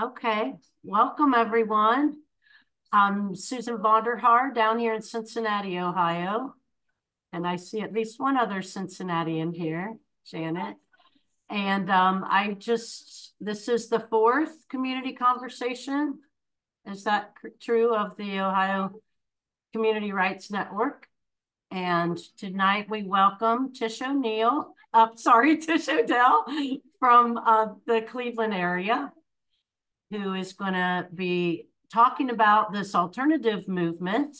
Okay, welcome everyone. I'm Susan Vonderhaar down here in Cincinnati, Ohio. And I see at least one other Cincinnatian here, Janet. And um, I just, this is the fourth community conversation. Is that true of the Ohio Community Rights Network? And tonight we welcome Tish O'Neill, uh, sorry, Tish O'Dell from uh, the Cleveland area who is going to be talking about this alternative movement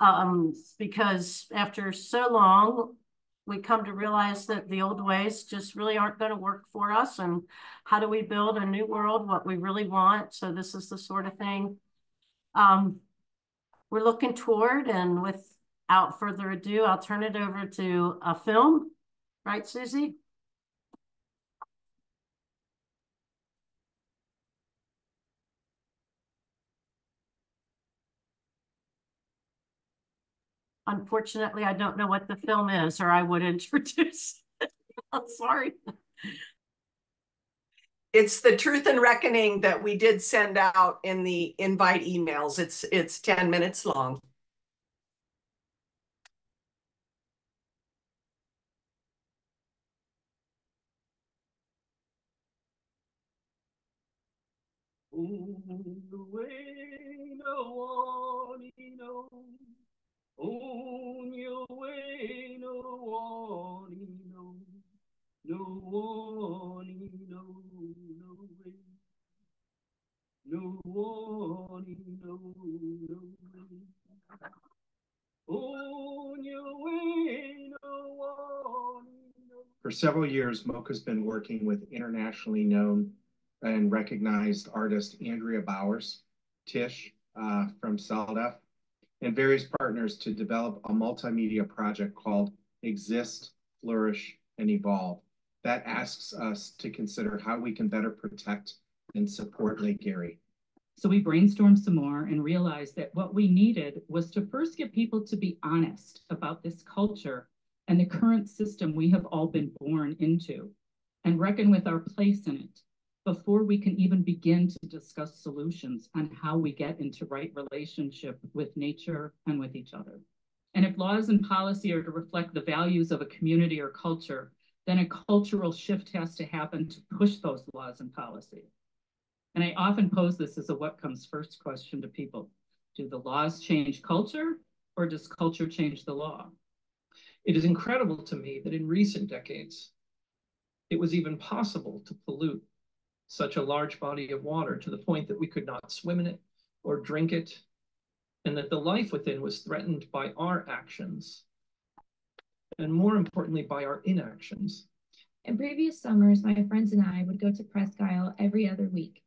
um, because after so long, we come to realize that the old ways just really aren't going to work for us. And how do we build a new world, what we really want? So this is the sort of thing um, we're looking toward. And without further ado, I'll turn it over to a film. Right, Susie? Unfortunately, I don't know what the film is, or I would introduce it. I'm sorry. It's the truth and reckoning that we did send out in the invite emails. It's it's 10 minutes long. For several years, MOCA's been working with internationally known and recognized artist Andrea Bowers, Tish uh, from CELDF, and various partners to develop a multimedia project called Exist, Flourish, and Evolve that asks us to consider how we can better protect and support Lake Erie. So we brainstormed some more and realized that what we needed was to first get people to be honest about this culture and the current system we have all been born into and reckon with our place in it before we can even begin to discuss solutions on how we get into right relationship with nature and with each other. And if laws and policy are to reflect the values of a community or culture, then a cultural shift has to happen to push those laws and policy. And I often pose this as a what comes first question to people. Do the laws change culture or does culture change the law? It is incredible to me that in recent decades, it was even possible to pollute such a large body of water to the point that we could not swim in it or drink it, and that the life within was threatened by our actions, and more importantly, by our inactions. In previous summers, my friends and I would go to Presque Isle every other week.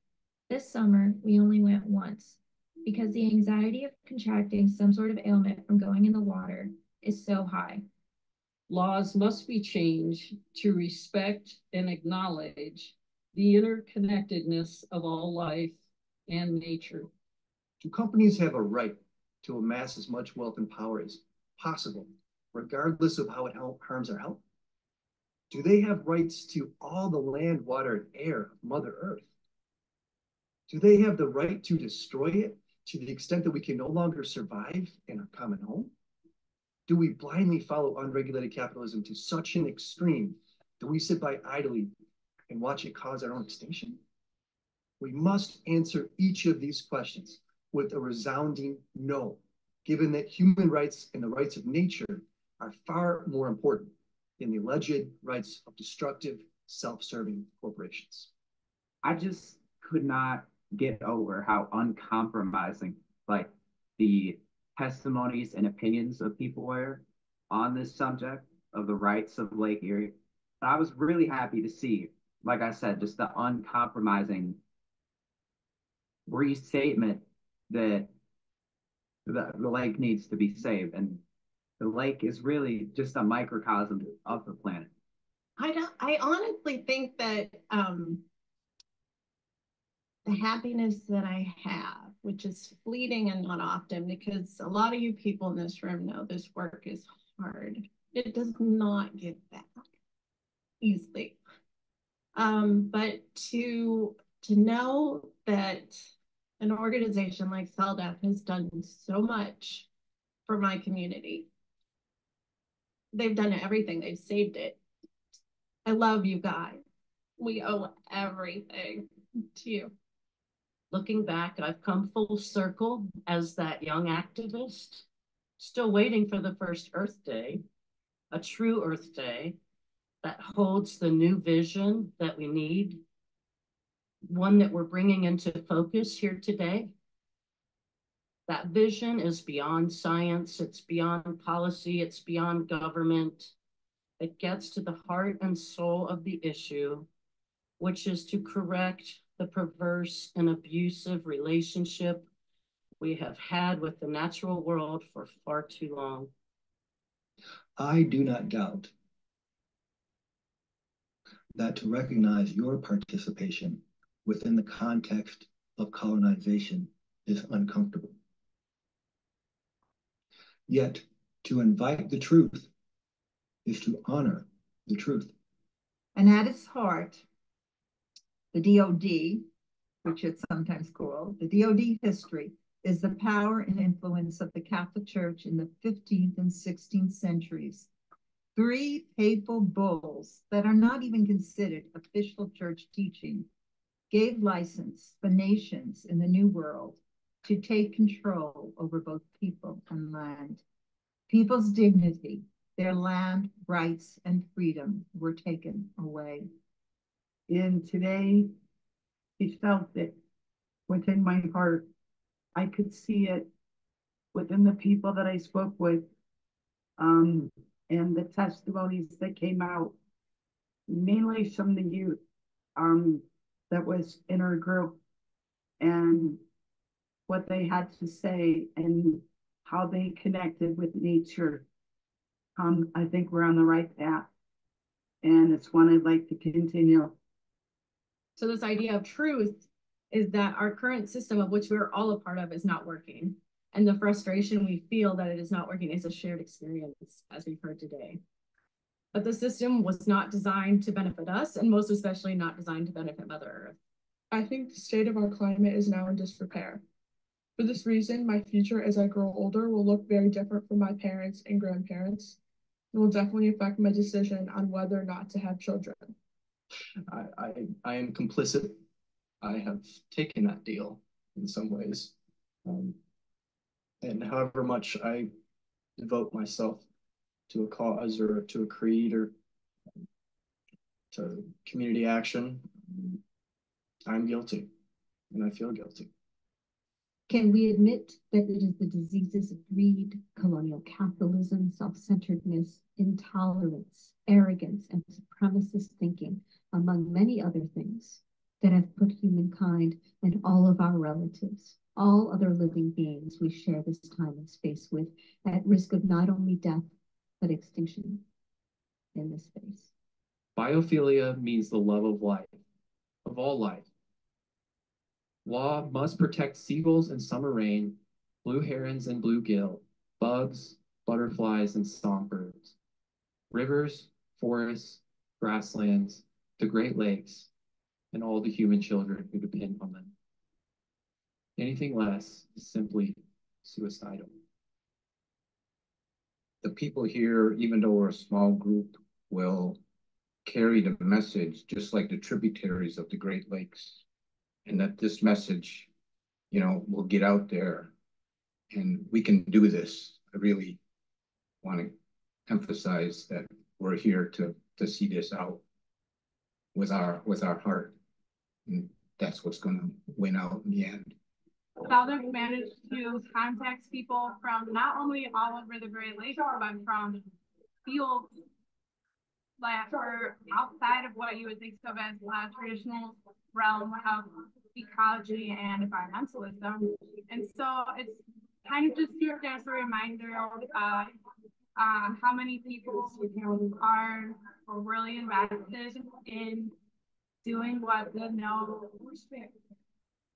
This summer, we only went once because the anxiety of contracting some sort of ailment from going in the water is so high. Laws must be changed to respect and acknowledge the interconnectedness of all life and nature. Do companies have a right to amass as much wealth and power as possible, regardless of how it harms our health? Do they have rights to all the land, water, and air of Mother Earth? Do they have the right to destroy it to the extent that we can no longer survive in our common home? Do we blindly follow unregulated capitalism to such an extreme that we sit by idly and watch it cause our own extinction? We must answer each of these questions with a resounding no, given that human rights and the rights of nature are far more important than the alleged rights of destructive, self-serving corporations. I just could not get over how uncompromising like the testimonies and opinions of people were on this subject of the rights of Lake Erie. I was really happy to see like I said, just the uncompromising restatement that the, the lake needs to be saved. And the lake is really just a microcosm of the planet. I don't, I honestly think that um, the happiness that I have, which is fleeting and not often, because a lot of you people in this room know this work is hard. It does not get back easily. Um, but to to know that an organization like CELDF has done so much for my community. They've done everything. They've saved it. I love you guys. We owe everything to you. Looking back, I've come full circle as that young activist, still waiting for the first Earth Day, a true Earth Day that holds the new vision that we need, one that we're bringing into focus here today. That vision is beyond science, it's beyond policy, it's beyond government. It gets to the heart and soul of the issue, which is to correct the perverse and abusive relationship we have had with the natural world for far too long. I do not doubt that to recognize your participation within the context of colonization is uncomfortable. Yet to invite the truth is to honor the truth. And at its heart, the DOD, which it's sometimes called, the DOD history is the power and influence of the Catholic Church in the 15th and 16th centuries. Three papal bulls that are not even considered official church teaching gave license for nations in the New World to take control over both people and land. People's dignity, their land, rights, and freedom were taken away. And today, he felt that within my heart, I could see it within the people that I spoke with, um, and the testimonies that came out, mainly from the youth, um, that was in our group, and what they had to say and how they connected with nature. Um, I think we're on the right path, and it's one I'd like to continue. So this idea of truth is that our current system of which we're all a part of is not working. And the frustration we feel that it is not working is a shared experience, as we've heard today. But the system was not designed to benefit us, and most especially not designed to benefit Mother Earth. I think the state of our climate is now in disrepair. For this reason, my future as I grow older will look very different from my parents and grandparents. It will definitely affect my decision on whether or not to have children. I, I, I am complicit. I have taken that deal in some ways. Um, and however much I devote myself to a cause or to a creed or to community action, I'm guilty and I feel guilty. Can we admit that it is the diseases of greed, colonial capitalism, self-centeredness, intolerance, arrogance, and supremacist thinking, among many other things, that have put humankind and all of our relatives, all other living beings we share this time and space with, at risk of not only death, but extinction in this space? Biophilia means the love of life, of all life. Law must protect seagulls and summer rain, blue herons and bluegill, bugs, butterflies, and songbirds, rivers, forests, grasslands, the Great Lakes, and all the human children who depend on them. Anything less is simply suicidal. The people here, even though we're a small group, will carry the message just like the tributaries of the Great Lakes. And that this message, you know, will get out there and we can do this. I really want to emphasize that we're here to to see this out with our with our heart. And that's what's going to win out in the end. CELDF managed to contact people from not only all over the Great Lakes, but from fields that were outside of what you would think of as a traditional realm of ecology and environmentalism. And so it's kind of just served as a reminder of uh, uh, how many people are really invested in doing what the no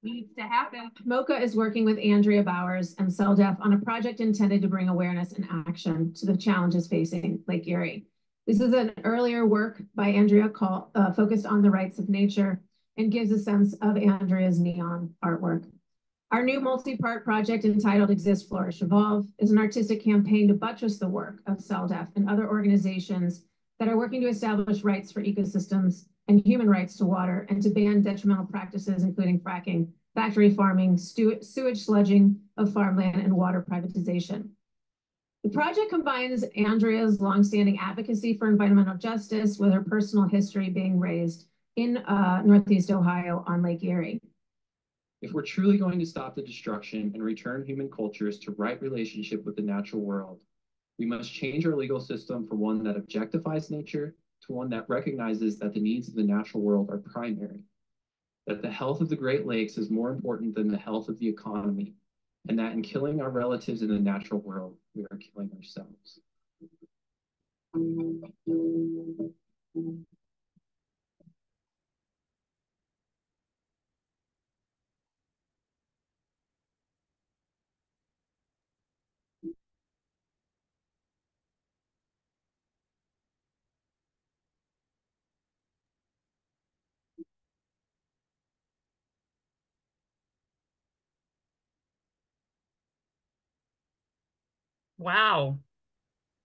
needs to happen. MOCA is working with Andrea Bowers and CELDF on a project intended to bring awareness and action to the challenges facing Lake Erie. This is an earlier work by Andrea call, uh, focused on the rights of nature, and gives a sense of Andrea's neon artwork. Our new multi-part project entitled Exist, Flourish, Evolve is an artistic campaign to buttress the work of CELDF and other organizations that are working to establish rights for ecosystems and human rights to water and to ban detrimental practices, including fracking, factory farming, sewage sludging of farmland, and water privatization. The project combines Andrea's longstanding advocacy for environmental justice with her personal history being raised in uh, Northeast Ohio on Lake Erie. If we're truly going to stop the destruction and return human cultures to right relationship with the natural world, we must change our legal system from one that objectifies nature to one that recognizes that the needs of the natural world are primary, that the health of the Great Lakes is more important than the health of the economy, and that in killing our relatives in the natural world, we are killing ourselves. Wow.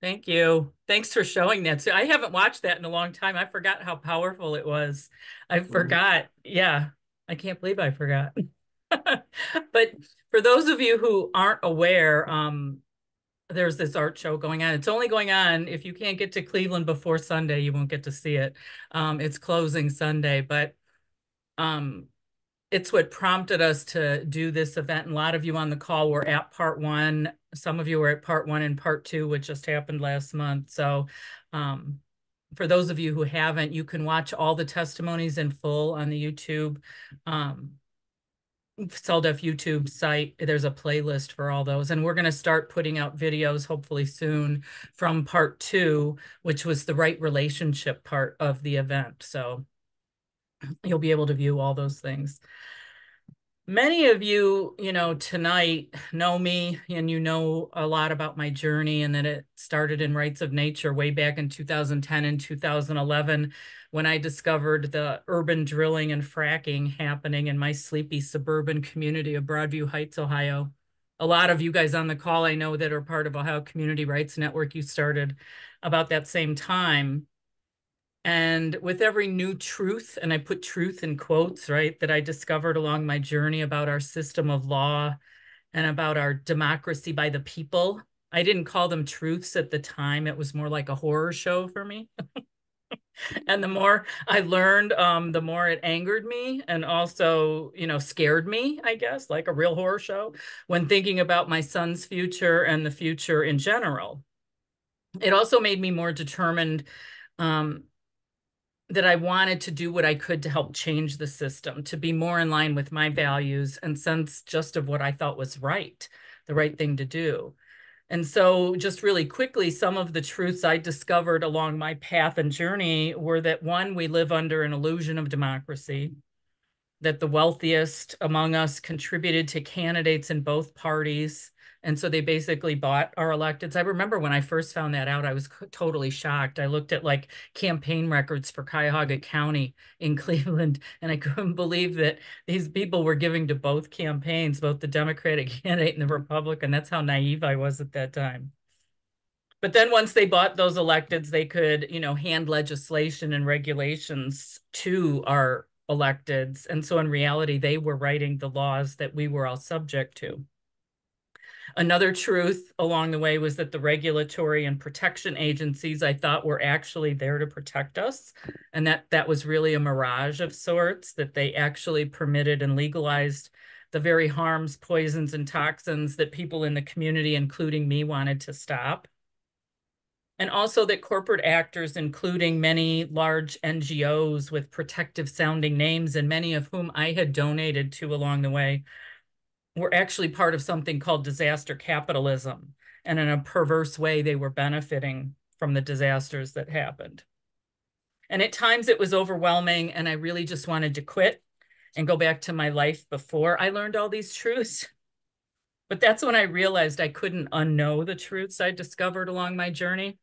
Thank you. Thanks for showing that. So I haven't watched that in a long time. I forgot how powerful it was. I forgot. Yeah. I can't believe I forgot. but for those of you who aren't aware, um, there's this art show going on. It's only going on if you can't get to Cleveland before Sunday, you won't get to see it. Um, it's closing Sunday, but um, it's what prompted us to do this event. And a lot of you on the call were at part one. Some of you were at part one and part two, which just happened last month. So um, for those of you who haven't, you can watch all the testimonies in full on the YouTube. Um, CELDF YouTube site. There's a playlist for all those. And we're going to start putting out videos hopefully soon from part two, which was the right relationship part of the event. So you'll be able to view all those things. Many of you, you know, tonight know me and you know a lot about my journey and that it started in Rights of Nature way back in 2010 and 2011 when I discovered the urban drilling and fracking happening in my sleepy suburban community of Broadview Heights, Ohio. A lot of you guys on the call I know that are part of Ohio Community Rights Network, you started about that same time. And with every new truth, and I put truth in quotes, right, that I discovered along my journey about our system of law and about our democracy by the people, I didn't call them truths at the time. It was more like a horror show for me. and the more I learned, um, the more it angered me and also, you know, scared me, I guess, like a real horror show when thinking about my son's future and the future in general. It also made me more determined um, that I wanted to do what I could to help change the system, to be more in line with my mm-hmm. values and sense just of what I thought was right, the right thing to do. And so, just really quickly, some of the truths I discovered along my path and journey were that one, we live under an illusion of democracy, that the wealthiest among us contributed to candidates in both parties. And so they basically bought our electeds. I remember when I first found that out, I was totally shocked. I looked at like campaign records for Cuyahoga County in Cleveland, and I couldn't believe that these people were giving to both campaigns, both the Democratic candidate and the Republican. That's how naive I was at that time. But then once they bought those electeds, they could, you know, hand legislation and regulations to our electeds. And so in reality, they were writing the laws that we were all subject to. Another truth along the way was that the regulatory and protection agencies I thought were actually there to protect us. And that that was really a mirage of sorts, that they actually permitted and legalized the very harms, poisons, and toxins that people in the community, including me, wanted to stop. And also that corporate actors, including many large NGOs with protective sounding names, and many of whom I had donated to along the way, were actually part of something called disaster capitalism. And in a perverse way, they were benefiting from the disasters that happened. And at times it was overwhelming, and I really just wanted to quit and go back to my life before I learned all these truths. But that's when I realized I couldn't unknow the truths I discovered along my journey.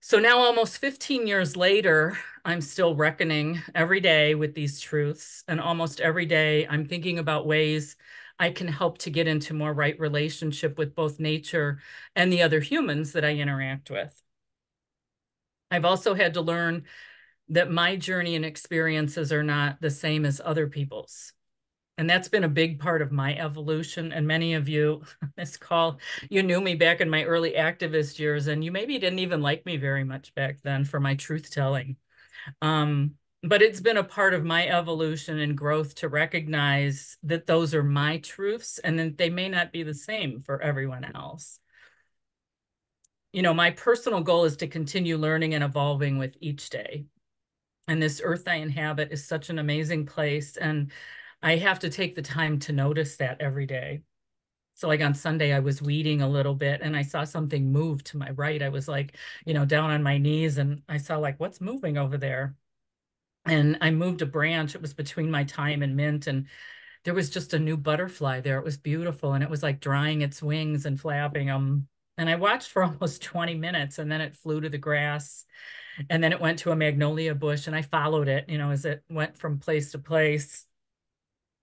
So now, almost 15 years later, I'm still reckoning every day with these truths. And almost every day, I'm thinking about ways I can help to get into more right relationship with both nature and the other humans that I interact with. I've also had to learn that my journey and experiences are not the same as other people's. And that's been a big part of my evolution. And many of you, this call, you knew me back in my early activist years, and you maybe didn't even like me very much back then for my truth telling. Um, but it's been a part of my evolution and growth to recognize that those are my truths and that they may not be the same for everyone else. You know, my personal goal is to continue learning and evolving with each day. And this earth I inhabit is such an amazing place. And I have to take the time to notice that every day. So like on Sunday, I was weeding a little bit and I saw something move to my right. I was like, you know, down on my knees and I saw like, what's moving over there? And I moved a branch. It was between my thyme and mint. And there was just a new butterfly there. It was beautiful. And it was like drying its wings and flapping them. And I watched for almost 20 minutes and then it flew to the grass. And then it went to a magnolia bush and I followed it, you know, as it went from place to place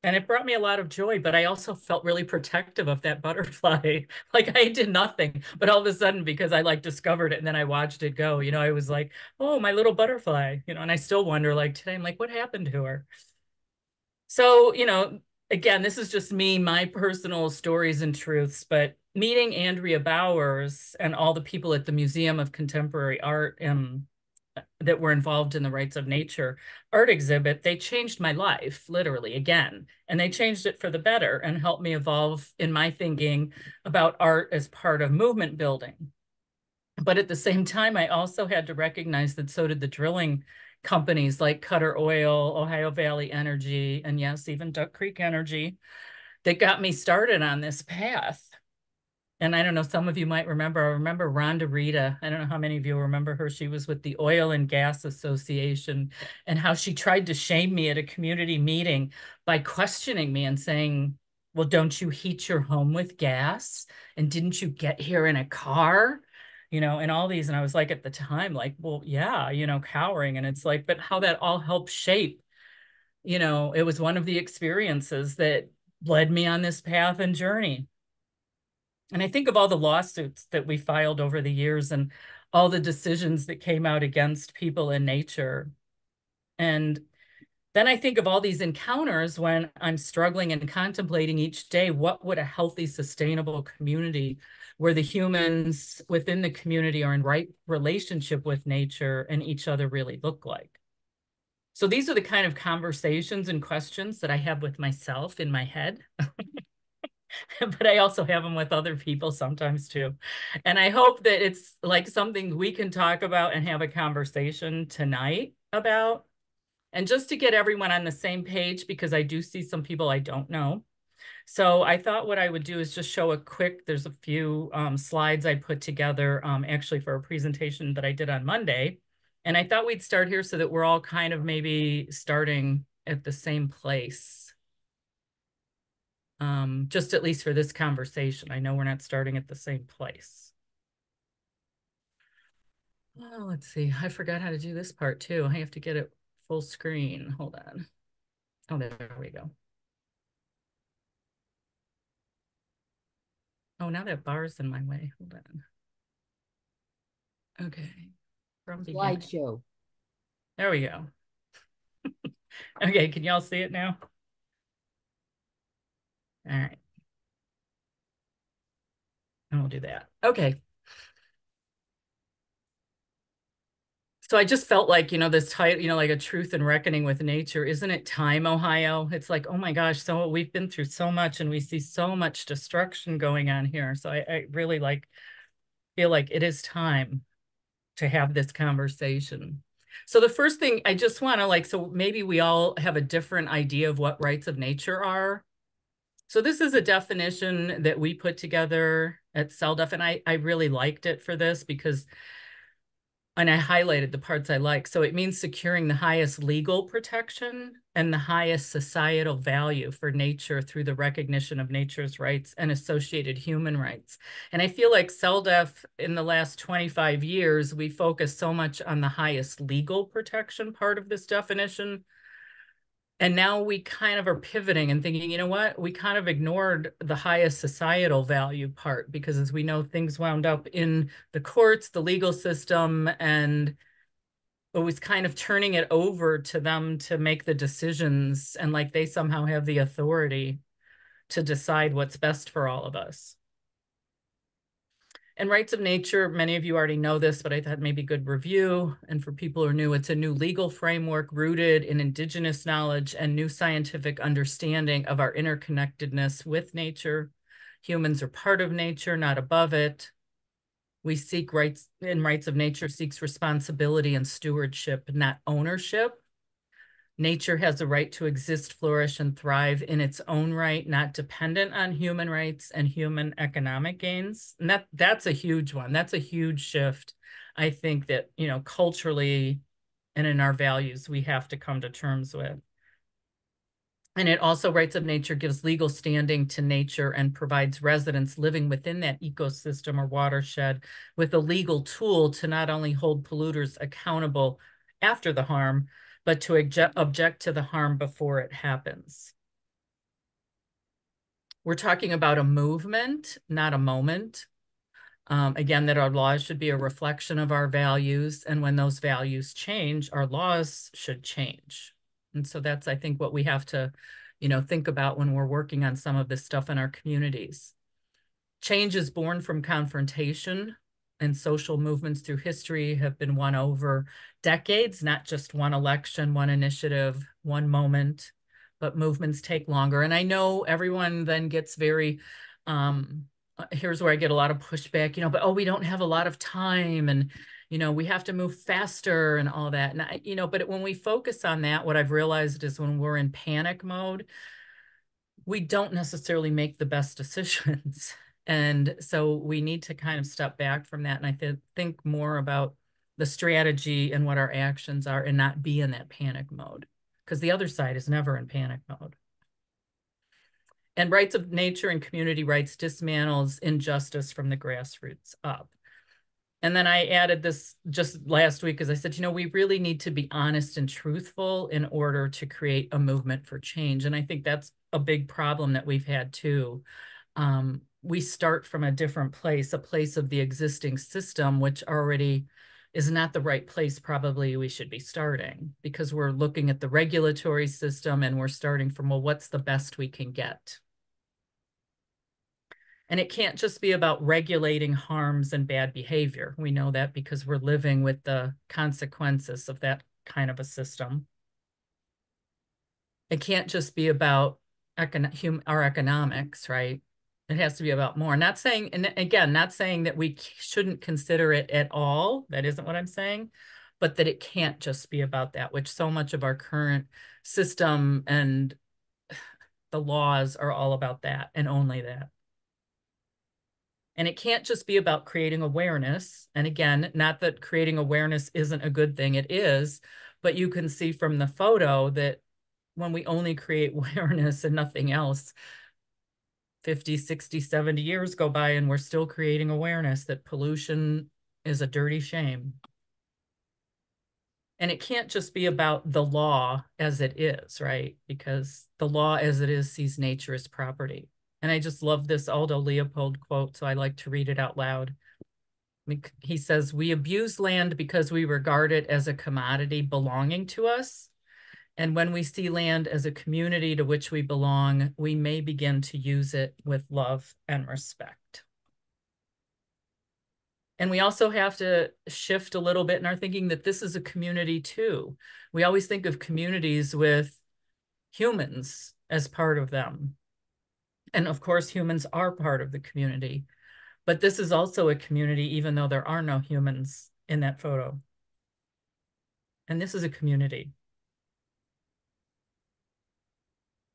and it brought me a lot of joy but i also felt really protective of that butterfly. Like i did nothing but all of a sudden because i like discovered it and then i watched it go you know i was like oh my little butterfly you know and i still wonder like today i'm like what happened to her? So you know again this is just me my personal stories and truths but meeting andrea bowers and all the people at the museum of contemporary art and that were involved in the rights of nature art exhibit, they changed my life literally again. And they changed it for the better and helped me evolve in my thinking about art as part of movement building. But at the same time, I also had to recognize that so did the drilling companies like Cutter Oil, Ohio Valley Energy, and yes, even Duck Creek Energy that got me started on this path and I don't know, some of you might remember, I remember Rhonda Reda. I don't know how many of you remember her. She was with the Oil and Gas Association and how she tried to shame me at a community meeting by questioning me and saying, well, don't you heat your home with gas? And didn't you get here in a car? You know, and all these. And I was like, at the time, like, well, yeah, you know, cowering. And it's like, but how that all helped shape, you know, it was one of the experiences that led me on this path and journey. And I think of all the lawsuits that we filed over the years and all the decisions that came out against people in nature. And then I think of all these encounters when I'm struggling and contemplating each day what would a healthy, sustainable community where the humans within the community are in right relationship with nature and each other really look like. So these are the kind of conversations and questions that I have with myself in my head. but I also have them with other people sometimes too. And I hope that it's like something we can talk about and have a conversation tonight about. And just to get everyone on the same page, because I do see some people I don't know. So I thought what I would do is just show a quick, there's a few um, slides I put together um, actually for a presentation that I did on Monday. And I thought we'd start here so that we're all kind of maybe starting at the same place um, just at least for this conversation. I know we're not starting at the same place. Oh, let's see. I forgot how to do this part too. I have to get it full screen. Hold on. Oh, there we go. Oh, now that bar's in my way. Hold on. Okay. From Slideshow. There we go. okay, can y'all see it now? All right. And we'll do that. Okay. So I just felt like, you know, this title, you know, like a truth and reckoning with nature. Isn't it time, Ohio? It's like, oh my gosh, so we've been through so much and we see so much destruction going on here. So I, I really like feel like it is time to have this conversation. So the first thing I just want to like, so maybe we all have a different idea of what rights of nature are. So this is a definition that we put together at CELDF, and I, I really liked it for this because and I highlighted the parts I like. So it means securing the highest legal protection and the highest societal value for nature through the recognition of nature's rights and associated human rights. And I feel like CELDF in the last 25 years, we focus so much on the highest legal protection part of this definition. And now we kind of are pivoting and thinking, you know what, we kind of ignored the highest societal value part because as we know, things wound up in the courts, the legal system, and it was kind of turning it over to them to make the decisions and like they somehow have the authority to decide what's best for all of us. And rights of nature, many of you already know this, but I thought maybe good review. And for people who are new, it's a new legal framework rooted in indigenous knowledge and new scientific understanding of our interconnectedness with nature. Humans are part of nature, not above it. We seek rights in rights of nature seeks responsibility and stewardship, not ownership. Nature has a right to exist, flourish, and thrive in its own right, not dependent on human rights and human economic gains. And that that's a huge one. That's a huge shift. I think that, you know, culturally and in our values, we have to come to terms with. And it also, rights of nature gives legal standing to nature and provides residents living within that ecosystem or watershed with a legal tool to not only hold polluters accountable after the harm, but to object, to the harm before it happens. We're talking about a movement, not a moment. Um, again, that our laws should be a reflection of our values. And when those values change, our laws should change. And so that's, I think, what we have to, you know, think about when we're working on some of this stuff in our communities. Change is born from confrontation and social movements through history have been won over decades, not just one election, one initiative, one moment, but movements take longer. And I know everyone then gets very, um, here's where I get a lot of pushback, you know, but oh, we don't have a lot of time and, you know, we have to move faster and all that. And I, you know, but when we focus on that, what I've realized is when we're in panic mode, we don't necessarily make the best decisions. And so we need to kind of step back from that. And I th think more about the strategy and what our actions are and not be in that panic mode because the other side is never in panic mode. And rights of nature and community rights dismantles injustice from the grassroots up. And then I added this just last week as I said, you know, we really need to be honest and truthful in order to create a movement for change. And I think that's a big problem that we've had too. Um, we start from a different place, a place of the existing system, which already is not the right place probably we should be starting because we're looking at the regulatory system and we're starting from, well, what's the best we can get? And it can't just be about regulating harms and bad behavior. We know that because we're living with the consequences of that kind of a system. It can't just be about econ our economics, right? It has to be about more. Not saying, and again, not saying that we shouldn't consider it at all. That isn't what I'm saying, but that it can't just be about that, which so much of our current system and the laws are all about that and only that. And it can't just be about creating awareness. And again, not that creating awareness isn't a good thing, it is, but you can see from the photo that when we only create awareness and nothing else, 50, 60, 70 years go by and we're still creating awareness that pollution is a dirty shame. And it can't just be about the law as it is, right? Because the law as it is sees nature as property. And I just love this Aldo Leopold quote, so I like to read it out loud. He says, We abuse land because we regard it as a commodity belonging to us and when we see land as a community to which we belong, we may begin to use it with love and respect. And we also have to shift a little bit in our thinking that this is a community too. We always think of communities with humans as part of them. And of course, humans are part of the community. But this is also a community, even though there are no humans in that photo. And this is a community.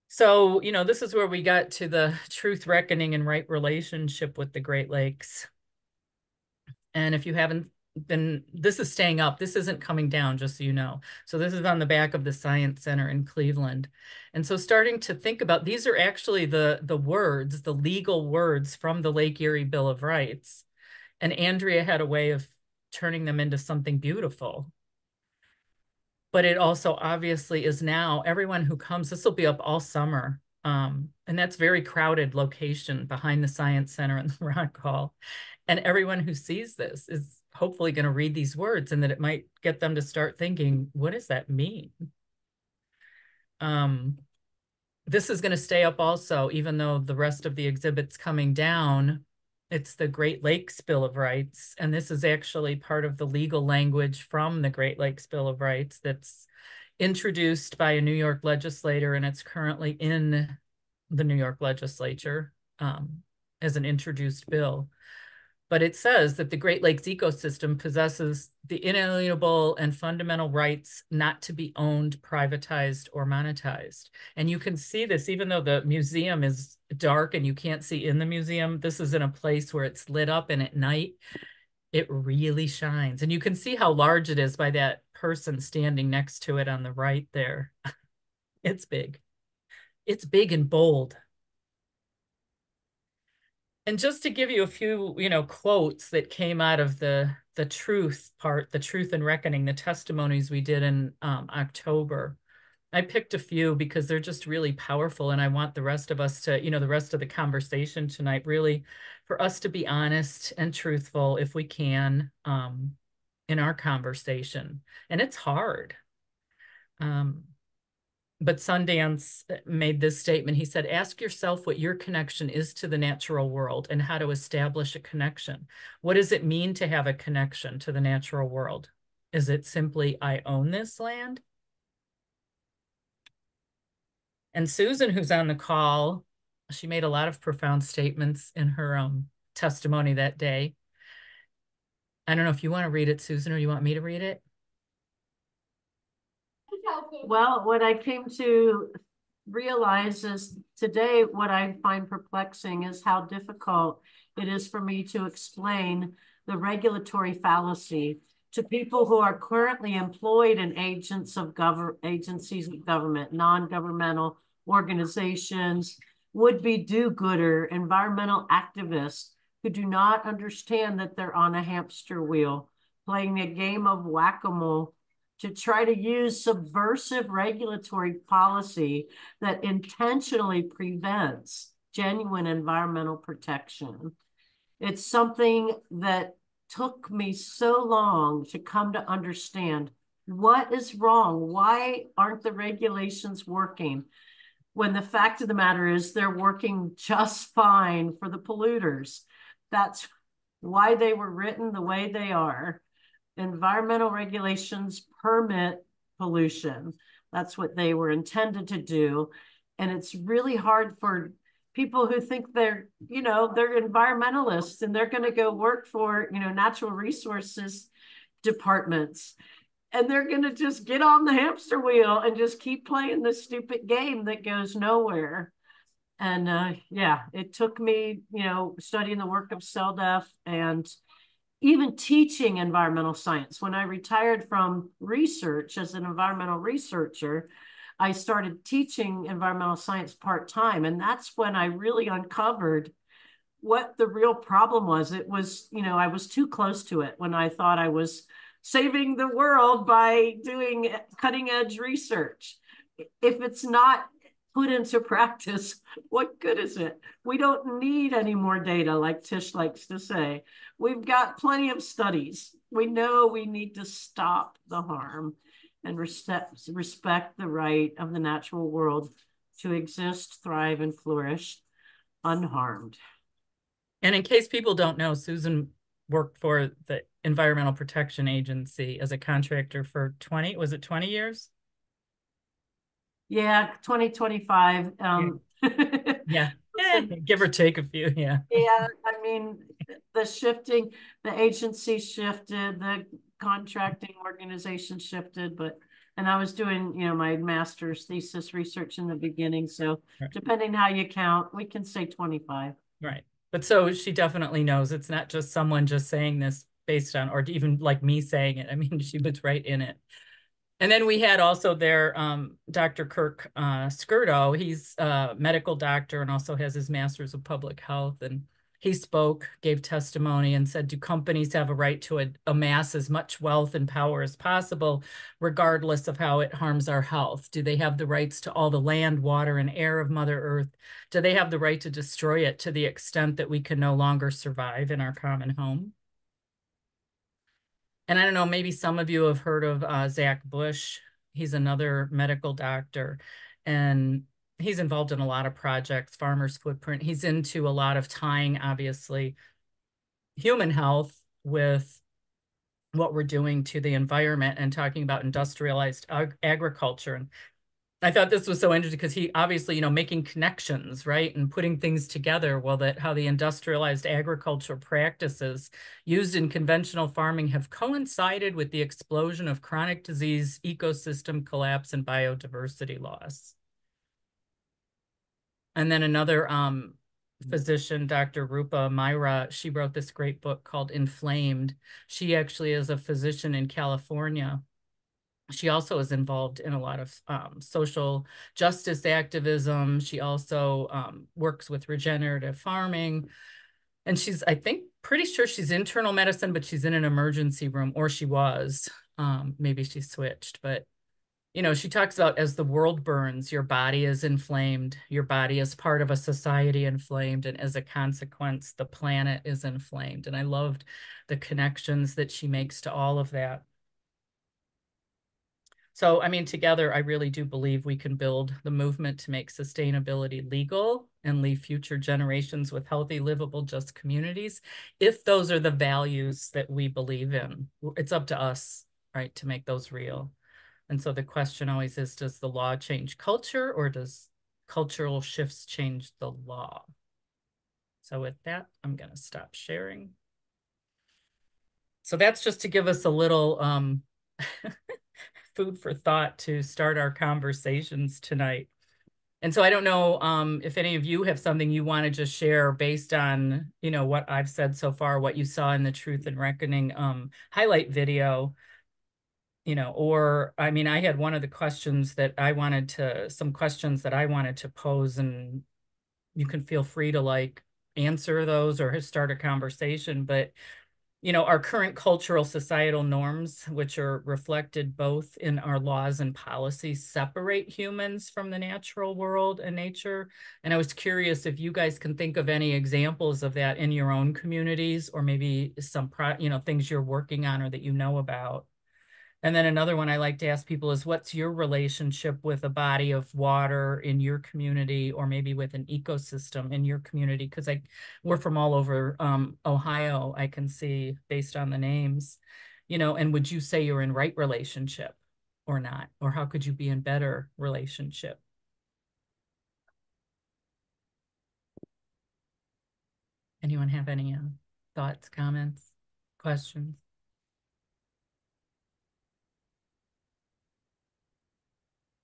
So, you know, this is where we got to the truth reckoning and right relationship with the Great Lakes. And if you haven't been, this is staying up. This isn't coming down, just so you know. So this is on the back of the Science Center in Cleveland. And so starting to think about, these are actually the, the words, the legal words from the Lake Erie Bill of Rights. And Andrea had a way of turning them into something beautiful. But it also obviously is now, everyone who comes, this will be up all summer. Um, and that's very crowded location behind the Science Center and the Rock Hall. And everyone who sees this is hopefully going to read these words and that it might get them to start thinking, what does that mean? Um, this is going to stay up also, even though the rest of the exhibit's coming down. It's the Great Lakes Bill of Rights, and this is actually part of the legal language from the Great Lakes Bill of Rights that's introduced by a New York legislator, and it's currently in the New York legislature um, as an introduced bill. But it says that the Great Lakes ecosystem possesses the inalienable and fundamental rights not to be owned, privatized, or monetized. And you can see this, even though the museum is dark and you can't see in the museum, this is in a place where it's lit up and at night, it really shines. And you can see how large it is by that person standing next to it on the right there. it's big. It's big and bold. And just to give you a few, you know, quotes that came out of the the truth part, the truth and reckoning, the testimonies we did in um, October. I picked a few because they're just really powerful, and I want the rest of us to, you know, the rest of the conversation tonight, really, for us to be honest and truthful if we can um, in our conversation, and it's hard. Um, but Sundance uh, made this statement. He said, ask yourself what your connection is to the natural world and how to establish a connection. What does it mean to have a connection to the natural world? Is it simply, I own this land? And Susan, who's on the call, she made a lot of profound statements in her um, testimony that day. I don't know if you want to read it, Susan, or you want me to read it? Well, what I came to realize is today what I find perplexing is how difficult it is for me to explain the regulatory fallacy to people who are currently employed in agents of government agencies of government, non-governmental organizations, would-be do-gooder, environmental activists who do not understand that they're on a hamster wheel, playing a game of whack-a-mole to try to use subversive regulatory policy that intentionally prevents genuine environmental protection. It's something that took me so long to come to understand what is wrong? Why aren't the regulations working? When the fact of the matter is they're working just fine for the polluters. That's why they were written the way they are environmental regulations permit pollution. That's what they were intended to do. And it's really hard for people who think they're, you know, they're environmentalists and they're going to go work for, you know, natural resources departments. And they're going to just get on the hamster wheel and just keep playing this stupid game that goes nowhere. And uh, yeah, it took me, you know, studying the work of CELDF and even teaching environmental science. When I retired from research as an environmental researcher, I started teaching environmental science part time. And that's when I really uncovered what the real problem was. It was, you know, I was too close to it when I thought I was saving the world by doing cutting edge research. If it's not put into practice, what good is it? We don't need any more data, like Tish likes to say. We've got plenty of studies. We know we need to stop the harm and respect, respect the right of the natural world to exist, thrive, and flourish unharmed. And in case people don't know, Susan worked for the Environmental Protection Agency as a contractor for 20, was it 20 years? Yeah, 2025. Um, yeah. yeah. Give or take a few. Yeah. Yeah. I mean, the shifting, the agency shifted, the contracting organization shifted, but and I was doing, you know, my master's thesis research in the beginning. So right. depending how you count, we can say 25. Right. But so she definitely knows it's not just someone just saying this based on, or even like me saying it. I mean, she was right in it. And then we had also there um, Dr. Kirk uh, Skirdo. He's a medical doctor and also has his master's of public health. And he spoke, gave testimony, and said, Do companies have a right to a, amass as much wealth and power as possible, regardless of how it harms our health? Do they have the rights to all the land, water, and air of Mother Earth? Do they have the right to destroy it to the extent that we can no longer survive in our common home? And I don't know, maybe some of you have heard of uh, Zach Bush. He's another medical doctor. And he's involved in a lot of projects, Farmer's Footprint. He's into a lot of tying, obviously, human health with what we're doing to the environment and talking about industrialized ag agriculture. And I thought this was so interesting because he obviously, you know, making connections, right, and putting things together. Well, that how the industrialized agriculture practices used in conventional farming have coincided with the explosion of chronic disease, ecosystem collapse, and biodiversity loss. And then another um, physician, Dr. Rupa Marya, she wrote this great book called Inflamed. She actually is a physician in California she also is involved in a lot of um, social justice activism. She also um, works with regenerative farming. And she's, I think, pretty sure she's internal medicine, but she's in an emergency room, or she was. Um, maybe she switched, but you know, she talks about as the world burns, your body is inflamed, your body is part of a society inflamed, and as a consequence, the planet is inflamed. And I loved the connections that she makes to all of that. So, I mean, together, I really do believe we can build the movement to make sustainability legal and leave future generations with healthy, livable, just communities. If those are the values that we believe in, it's up to us, right, to make those real. And so the question always is, does the law change culture or does cultural shifts change the law? So with that, I'm going to stop sharing. So that's just to give us a little um, food for thought to start our conversations tonight. And so I don't know um, if any of you have something you want to just share based on, you know, what I've said so far, what you saw in the Truth and Reckoning um, highlight video, you know, or I mean, I had one of the questions that I wanted to, some questions that I wanted to pose, and you can feel free to like answer those or start a conversation. But you know, our current cultural societal norms, which are reflected both in our laws and policies, separate humans from the natural world and nature. And I was curious if you guys can think of any examples of that in your own communities or maybe some, pro you know, things you're working on or that you know about. And then another one I like to ask people is what's your relationship with a body of water in your community or maybe with an ecosystem in your community? Because I we're from all over um, Ohio, I can see based on the names, you know, and would you say you're in right relationship or not? Or how could you be in better relationship? Anyone have any uh, thoughts, comments, questions?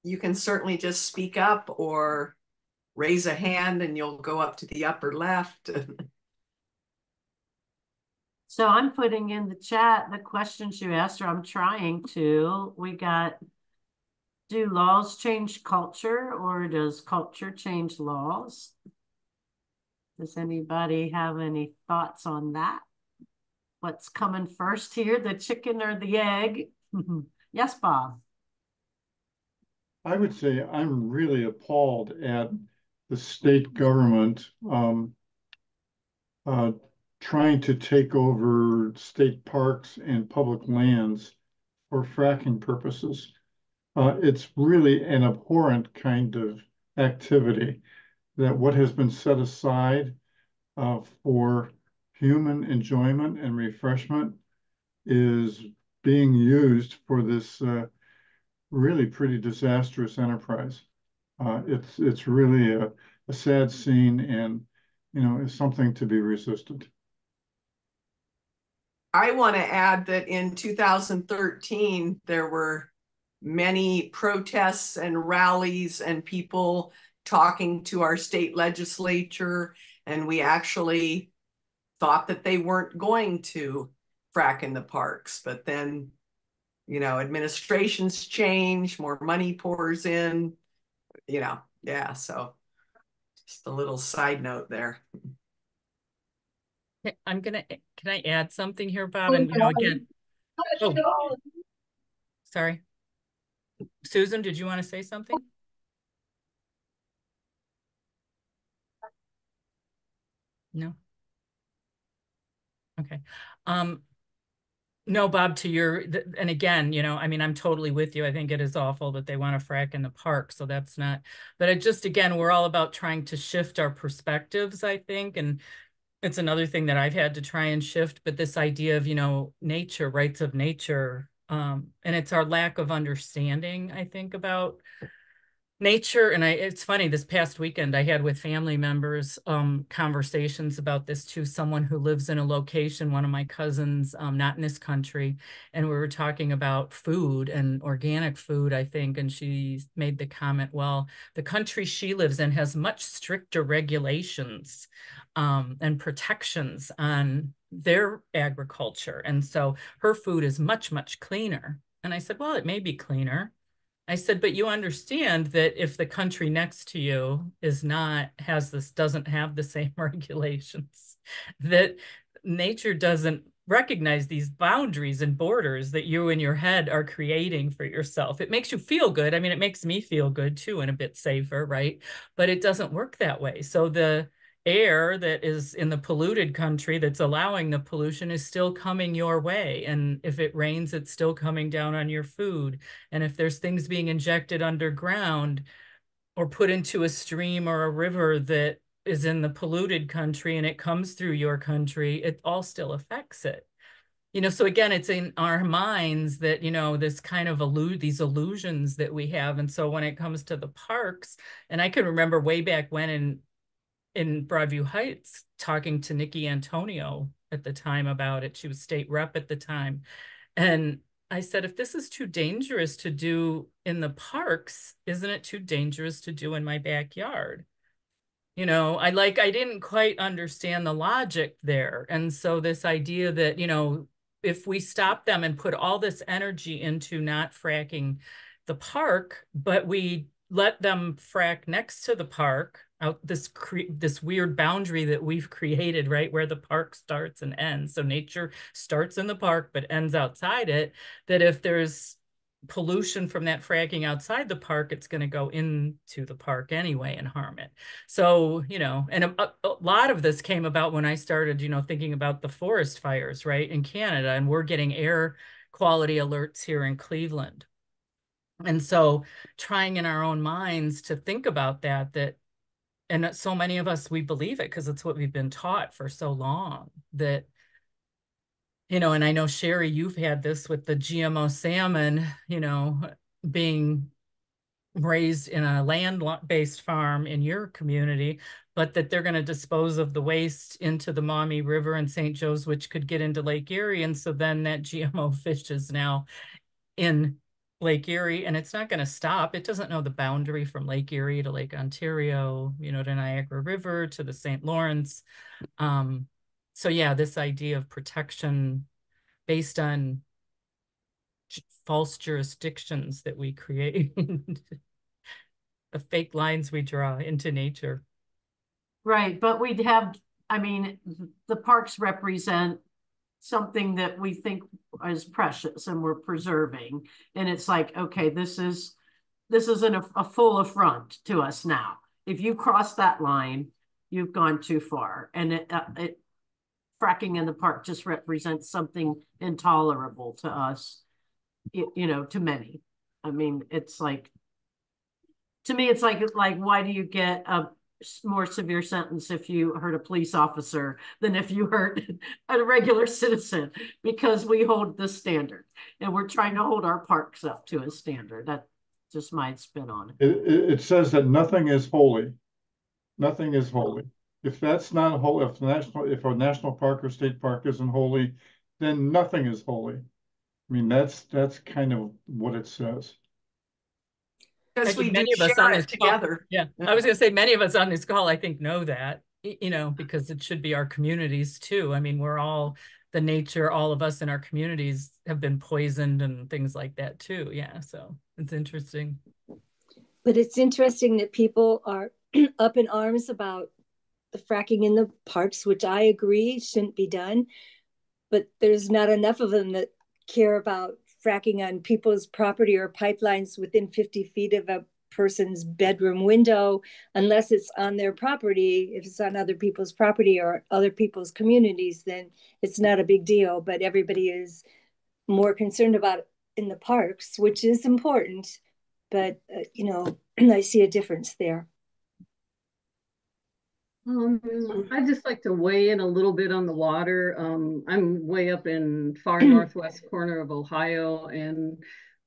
You can certainly just speak up or raise a hand and you'll go up to the upper left. so I'm putting in the chat the questions you asked, or I'm trying to. We got, do laws change culture or does culture change laws? Does anybody have any thoughts on that? What's coming first here, the chicken or the egg? yes, Bob. I would say I'm really appalled at the state government um, uh, trying to take over state parks and public lands for fracking purposes. Uh, it's really an abhorrent kind of activity that what has been set aside uh, for human enjoyment and refreshment is being used for this uh, really pretty disastrous enterprise. Uh, it's it's really a, a sad scene and you know is something to be resisted. I want to add that in 2013 there were many protests and rallies and people talking to our state legislature and we actually thought that they weren't going to frack in the parks, but then, you know, administrations change, more money pours in, you know, yeah, so just a little side note there. Okay, I'm gonna, can I add something here, Bob? And you know, again, oh, sorry. Susan, did you want to say something? No. Okay. Um, no, Bob, to your, and again, you know, I mean, I'm totally with you. I think it is awful that they want to frack in the park. So that's not, but it just, again, we're all about trying to shift our perspectives, I think. And it's another thing that I've had to try and shift, but this idea of, you know, nature, rights of nature, um, and it's our lack of understanding, I think, about nature and i it's funny this past weekend i had with family members um conversations about this too someone who lives in a location one of my cousins um not in this country and we were talking about food and organic food i think and she made the comment well the country she lives in has much stricter regulations um and protections on their agriculture and so her food is much much cleaner. And i said well it may be cleaner I said, but you understand that if the country next to you is not, has this, doesn't have the same regulations, that nature doesn't recognize these boundaries and borders that you in your head are creating for yourself. It makes you feel good. I mean, it makes me feel good too and a bit safer, right? But it doesn't work that way. So the air that is in the polluted country that's allowing the pollution is still coming your way. And if it rains, it's still coming down on your food. And if there's things being injected underground or put into a stream or a river that is in the polluted country and it comes through your country, it all still affects it. You know, so again, it's in our minds that, you know, this kind of illude these illusions that we have. And so when it comes to the parks, and I can remember way back when in in Broadview Heights talking to Nickie Antonio at the time about it. She was state rep at the time. And I said, if this is too dangerous to do in the parks, isn't it too dangerous to do in my backyard? You know, I like, I didn't quite understand the logic there. And so this idea that, you know, if we stop them and put all this energy into not fracking the park, but we let them frack next to the park out this cre- this weird boundary that we've created right where the park starts and ends. So nature starts in the park but ends outside it that if there's pollution from that fracking outside the park it's going to go into the park anyway and harm it. So you know and a, a, lot of this came about when i started you know thinking about the forest fires right in canada and we're getting air quality alerts here in cleveland. And so trying in our own minds to think about that, that, and so many of us, we believe it because it's what we've been taught for so long that, you know, and I know Sherry, you've had this with the GMO salmon, you know, being raised in a land-based farm in your community, but that they're going to dispose of the waste into the Maumee River and St. Joe's, which could get into Lake Erie. And so then that GMO fish is now in Lake Erie, and it's not going to stop. It doesn't know the boundary from Lake Erie to Lake Ontario, you know, to Niagara River to the St. Lawrence. Um, so yeah, this idea of protection based on false jurisdictions that we create, the fake lines we draw into nature. Right, but we'd have, I mean, the parks represent something that we think is precious and we're preserving. And it's like, okay, this is this is an, a full affront to us now. If you cross that line, you've gone too far. And it, uh, it fracking in the park just represents something intolerable to us, you, you know, to many. I mean, it's like, to me, it's like, like, why do you get a more severe sentence if you hurt a police officer than if you hurt a regular citizen because we hold the standard and we're trying to hold our parks up to a standard. That's just my spin on it. It, it, says that nothing is holy. Nothing is holy. If that's not holy, if national, if a national park or state park isn't holy, then nothing is holy. I mean, that's that's kind of what it says. Because we many of us on this together. Call, yeah, I was going to say many of us on this call, I think, know that you know because it should be our communities too. I mean, we're all the nature, all of us in our communities have been poisoned and things like that too. Yeah, so it's interesting. But it's interesting that people are up in arms about the fracking in the parks, which I agree shouldn't be done. But there's not enough of them that care about fracking on people's property or pipelines within 50 feet of a person's bedroom window unless it's on their property if it's on other people's property or other people's communities then it's not a big deal. But everybody is more concerned about in the parks which is important. But uh, you know i see a difference there um, I'd just like to weigh in a little bit on the water. Um, I'm way up in far northwest corner of Ohio, and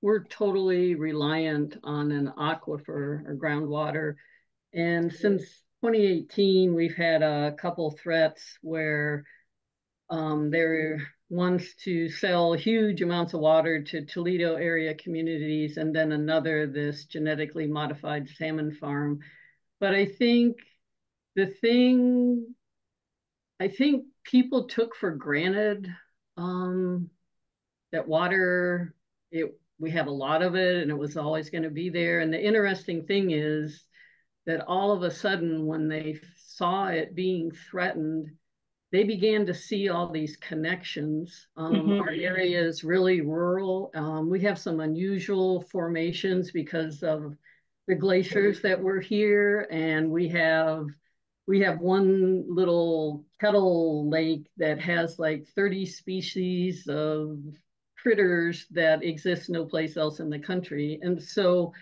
we're totally reliant on an aquifer or groundwater. And since 2018, we've had a couple threats where um, there wants to sell huge amounts of water to Toledo area communities, and then another, this genetically modified salmon farm. But I think the thing I think people took for granted um, that water, it we have a lot of it and it was always going to be there. And the interesting thing is that all of a sudden, when they saw it being threatened, they began to see all these connections. Um, mm-hmm. Our area is really rural. Um, we have some unusual formations because of the glaciers that were here, and we have we have one little kettle lake that has like 30 species of critters that exist no place else in the country. And so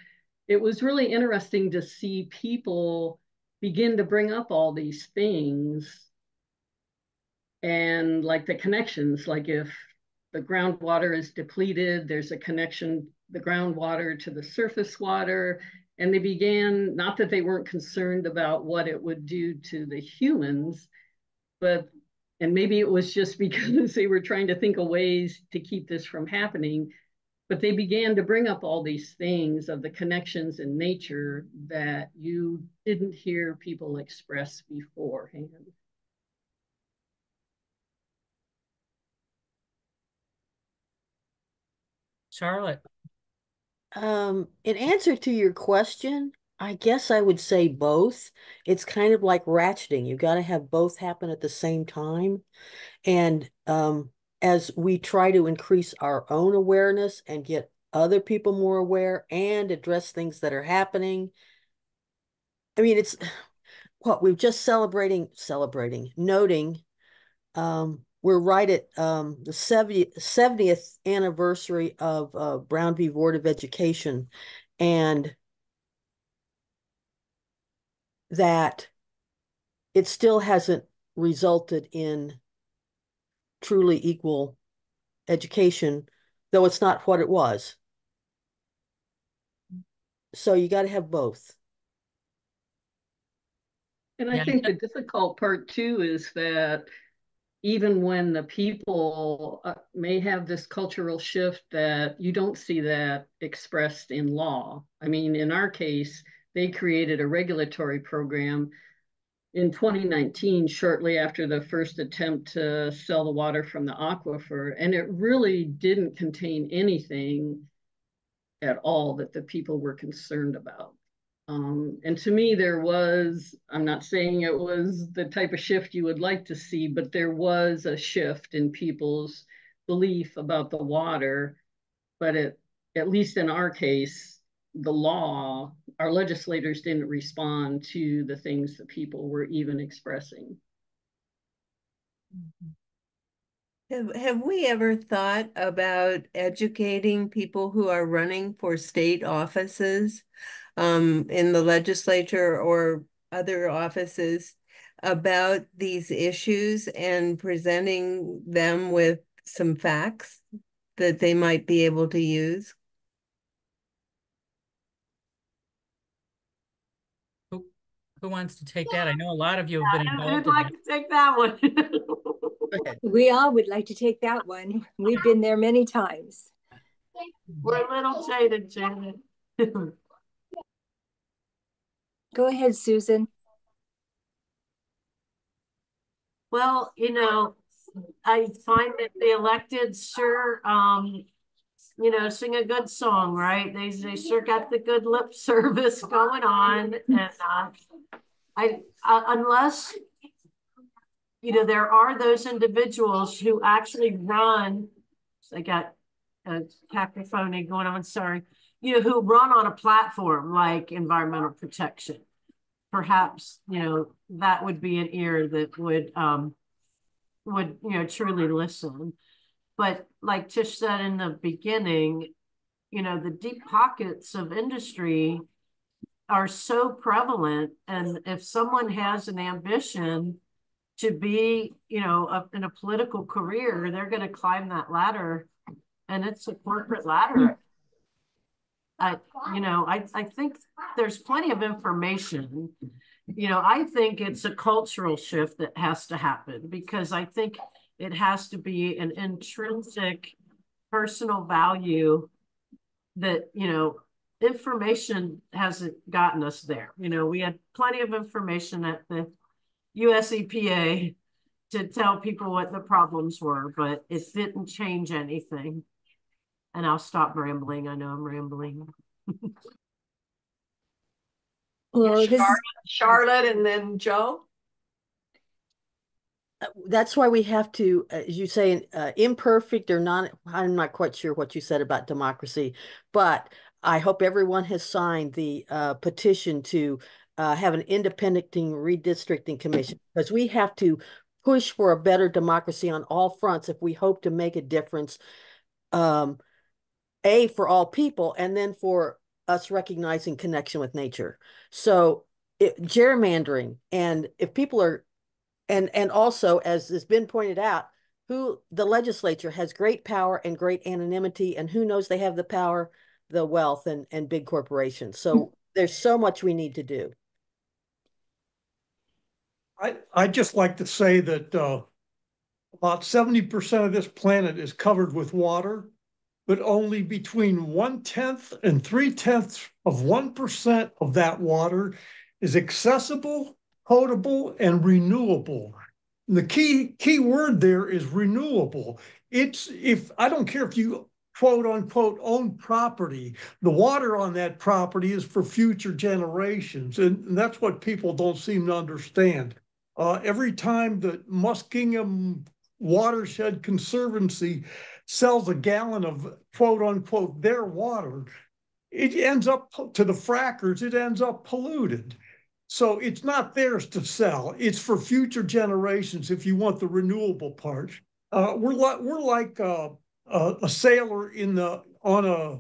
it was really interesting to see people begin to bring up all these things and like the connections, like if the groundwater is depleted, there's a connection, the groundwater to the surface water. And they began, not that they weren't concerned about what it would do to the humans, but, and maybe it was just because they were trying to think of ways to keep this from happening, but they began to bring up all these things of the connections in nature that you didn't hear people express beforehand. Charlotte. Um, in answer to your question, I guess I would say both. It's kind of like ratcheting. You've got to have both happen at the same time. And um, as we try to increase our own awareness and get other people more aware and address things that are happening, I mean, it's what we're just celebrating, celebrating, noting um, we're right at um, the 70, 70th anniversary of uh, Brown v. Board of Education. And that it still hasn't resulted in truly equal education, though it's not what it was. So you got to have both. And I yeah. think the difficult part too is that even when the people uh, may have this cultural shift that you don't see that expressed in law. I mean, in our case, they created a regulatory program in 2019, shortly after the first attempt to sell the water from the aquifer, and it really didn't contain anything at all that the people were concerned about. Um, and to me, there was, I'm not saying it was the type of shift you would like to see, but there was a shift in people's belief about the water. But it, at least in our case, the law, our legislators didn't respond to the things that people were even expressing. Have, have we ever thought about educating people who are running for state offices um, in the legislature or other offices about these issues and presenting them with some facts that they might be able to use? Who, who wants to take that? I know a lot of you have been involved. I'd like to take that one. we all would like to take that one. We've been there many times. We're a little jaded, Janet. Go ahead, Susan. Well, you know, I find that the elected sure, um, you know, sing a good song, right? They, they sure got the good lip service going on and, uh, I, uh, unless, you know, there are those individuals who actually run, I got a cacophony going on, sorry, you know, who run on a platform like environmental protection. Perhaps, you know, that would be an ear that would, um, would, you know, truly listen. But like Tish said in the beginning, you know, the deep pockets of industry are so prevalent. And if someone has an ambition to be, you know, a, in a political career, they're going to climb that ladder and it's a corporate ladder. Hmm. I, you know, I, I think there's plenty of information. You know, I think it's a cultural shift that has to happen because I think it has to be an intrinsic personal value that, you know, information hasn't gotten us there. You know, we had plenty of information at the US EPA to tell people what the problems were, but it didn't change anything. And I'll stop rambling. I know I'm rambling. well, Charlotte, Charlotte and then Joe. Uh, that's why we have to, as you say, uh, imperfect or not. I'm not quite sure what you said about democracy, but I hope everyone has signed the uh, petition to uh, have an independent redistricting commission because we have to push for a better democracy on all fronts if we hope to make a difference. Um, a for all people, and then for us recognizing connection with nature. So it, gerrymandering, and if people are, and and also as has been pointed out, who the legislature has great power and great anonymity, and who knows they have the power the wealth and, and big corporations. So hmm. there's so much we need to do. I, I'd just like to say that uh, about 70% of this planet is covered with water, but only between one tenth and three tenths of 1% of that water is accessible, potable, and renewable. The key key word there is renewable. It's if I don't care if you quote unquote own property. The water on that property is for future generations. And that's what people don't seem to understand. Uh, every time the Muskingum Watershed Conservancy sells a gallon of quote unquote their water, it ends up to the frackers, it ends up polluted. So it's not theirs to sell. It's for future generations if you want the renewable part. Uh, we're, like we're like uh, a, a sailor in the on a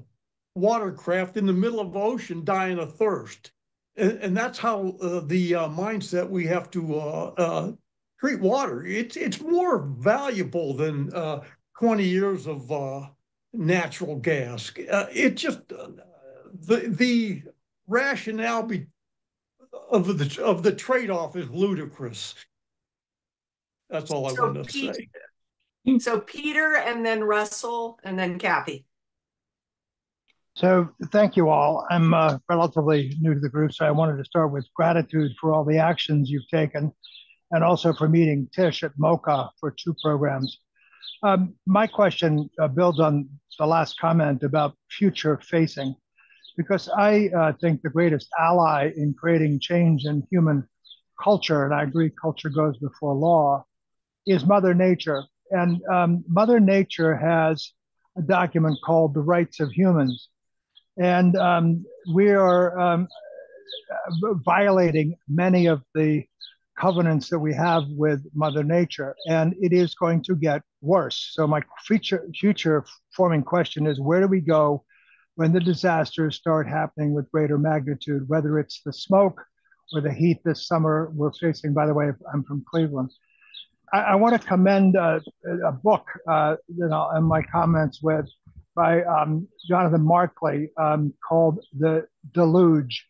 watercraft in the middle of the ocean dying of thirst. And, and that's how uh, the uh, mindset we have to uh, uh treat water. It's it's more valuable than uh, 20 years of uh, natural gas. it just the the rationale be, of the of the trade off is ludicrous. That's all I so want to say. So Peter and then Russell and then Kathy. So thank you all. I'm uh, relatively new to the group, so I wanted to start with gratitude for all the actions you've taken and also for meeting Tish at MOCA for two programs. Um, my question uh, builds on the last comment about future facing, because I uh, think the greatest ally in creating change in human culture, and I agree culture goes before law, is Mother Nature. And um, Mother Nature has a document called The Rights of Humans. And um, we are um, violating many of the covenants that we have with Mother Nature, and it is going to get worse. So, my future, future forming question is where do we go when the disasters start happening with greater magnitude, whether it's the smoke or the heat this summer we're facing? By the way, I'm from Cleveland. I, I want to commend uh, a book, uh, you know, in my comments with by um, Jonathan Markley um, called The Deluge.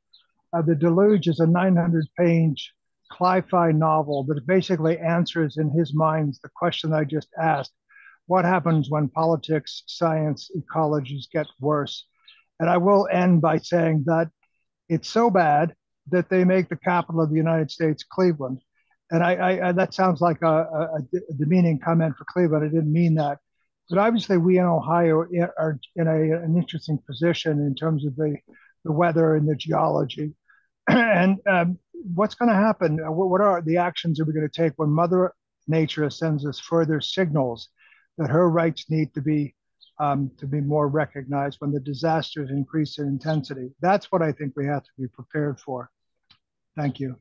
Uh, the Deluge is a 900 page sci-fi novel that basically answers in his mind the question I just asked. What happens when politics, science, ecologies get worse? And I will end by saying that it's so bad that they make the capital of the United States Cleveland. And I, I, I that sounds like a, a, a demeaning comment for Cleveland. I didn't mean that. But obviously, we in Ohio are in a, an interesting position in terms of the, the weather and the geology. and um, what's going to happen? What are the actions are we going to take when Mother Nature sends us further signals that her rights need to be um, to be more recognized when the disasters increase in intensity? That's what I think we have to be prepared for. Thank you.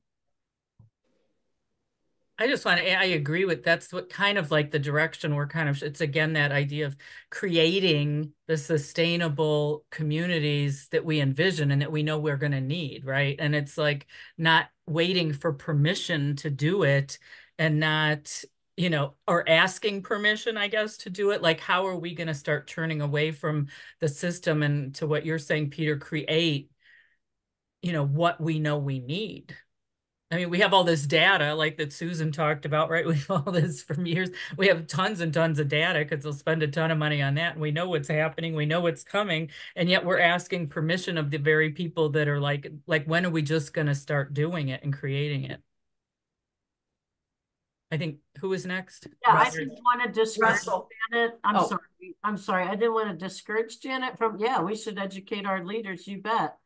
I just want to, eh, I agree with that's what kind of like the direction we're kind of, it's again that idea of creating the sustainable communities that we envision and that we know we're going to need, right? And it's like not waiting for permission to do it and not, you know, or asking permission, I guess, to do it. Like, how are we going to start turning away from the system and to what you're saying, Peter, create, you know, what we know we need? I mean, we have all this data like that Susan talked about, right? We have all this from years. We have tons and tons of data because they'll spend a ton of money on that. And we know what's happening. We know what's coming. And yet we're asking permission of the very people that are like, like, when are we just going to start doing it and creating it? I think who is next? Yeah, Russell. I didn't want to discourage Russell. Janet. I'm Oh. sorry. I'm sorry. I didn't want to discourage Janet from, yeah, we should educate our leaders, you bet.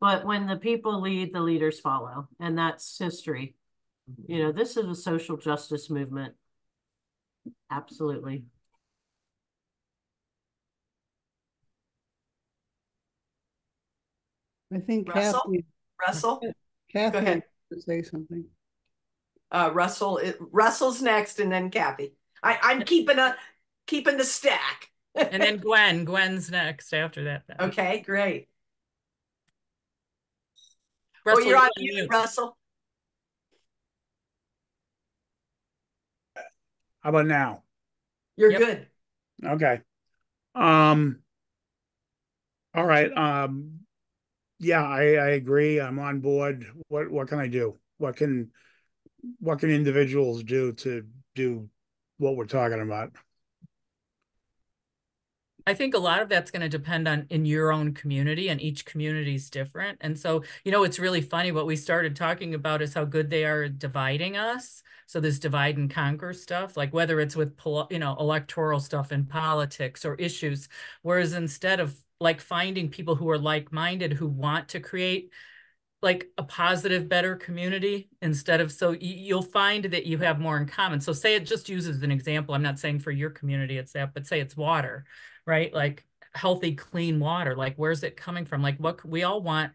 But when the people lead, the leaders follow, and that's history. You know, this is a social justice movement. Absolutely. I think Russell? Kathy, Russell? Kathy ahead. to say something. Uh, Russell, it- Russell's next and then Kathy. I, I'm keeping a, keeping the stack. And then Gwen, Gwen's next after that. then. Okay, great. Oh, Russell, you're on you're mute, mute. Russell. How about now? You're Yep. good. Okay. Um, all right. Um, yeah, I, I agree. I'm on board. What, what can I do? What can, what can individuals do to do what we're talking about? I think a lot of that's going to depend on in your own community and each community is different. And so, you know, it's really funny what we started talking about is how good they are dividing us. So this divide and conquer stuff, like whether it's with, you know, electoral stuff in politics or issues, whereas instead of like finding people who are like-minded who want to create like a positive, better community instead of so you'll find that you have more in common. So say it just uses an example. I'm not saying for your community it's that, but say it's water, right? Like healthy, clean water. Like where's it coming from? Like what we all want.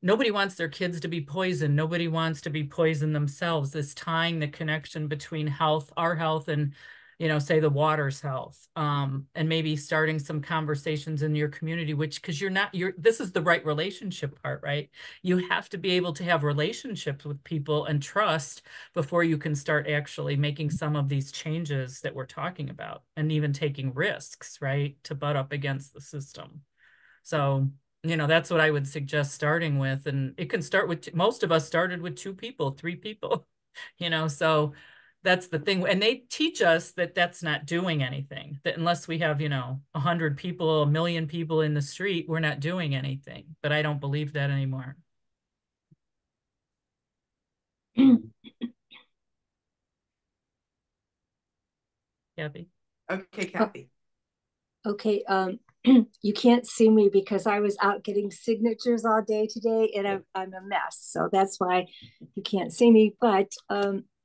Nobody wants their kids to be poisoned. Nobody wants to be poisoned themselves. This tying the connection between health, our health, and you know, say the water's health, um, and maybe starting some conversations in your community, which because you're not, you're this is the right relationship part, right? You have to be able to have relationships with people and trust before you can start actually making some of these changes that we're talking about and even taking risks, right? To butt up against the system. So, you know, that's what I would suggest starting with. And it can start with, most of us started with two people, three people, you know, so that's the thing. And they teach us that that's not doing anything, that unless we have, you know, a hundred people, a million people in the street, we're not doing anything. But I don't believe that anymore. Kathy? Okay, Kathy. Okay, um, you can't see me because I was out getting signatures all day today and I'm, I'm a mess. So that's why you can't see me. But um,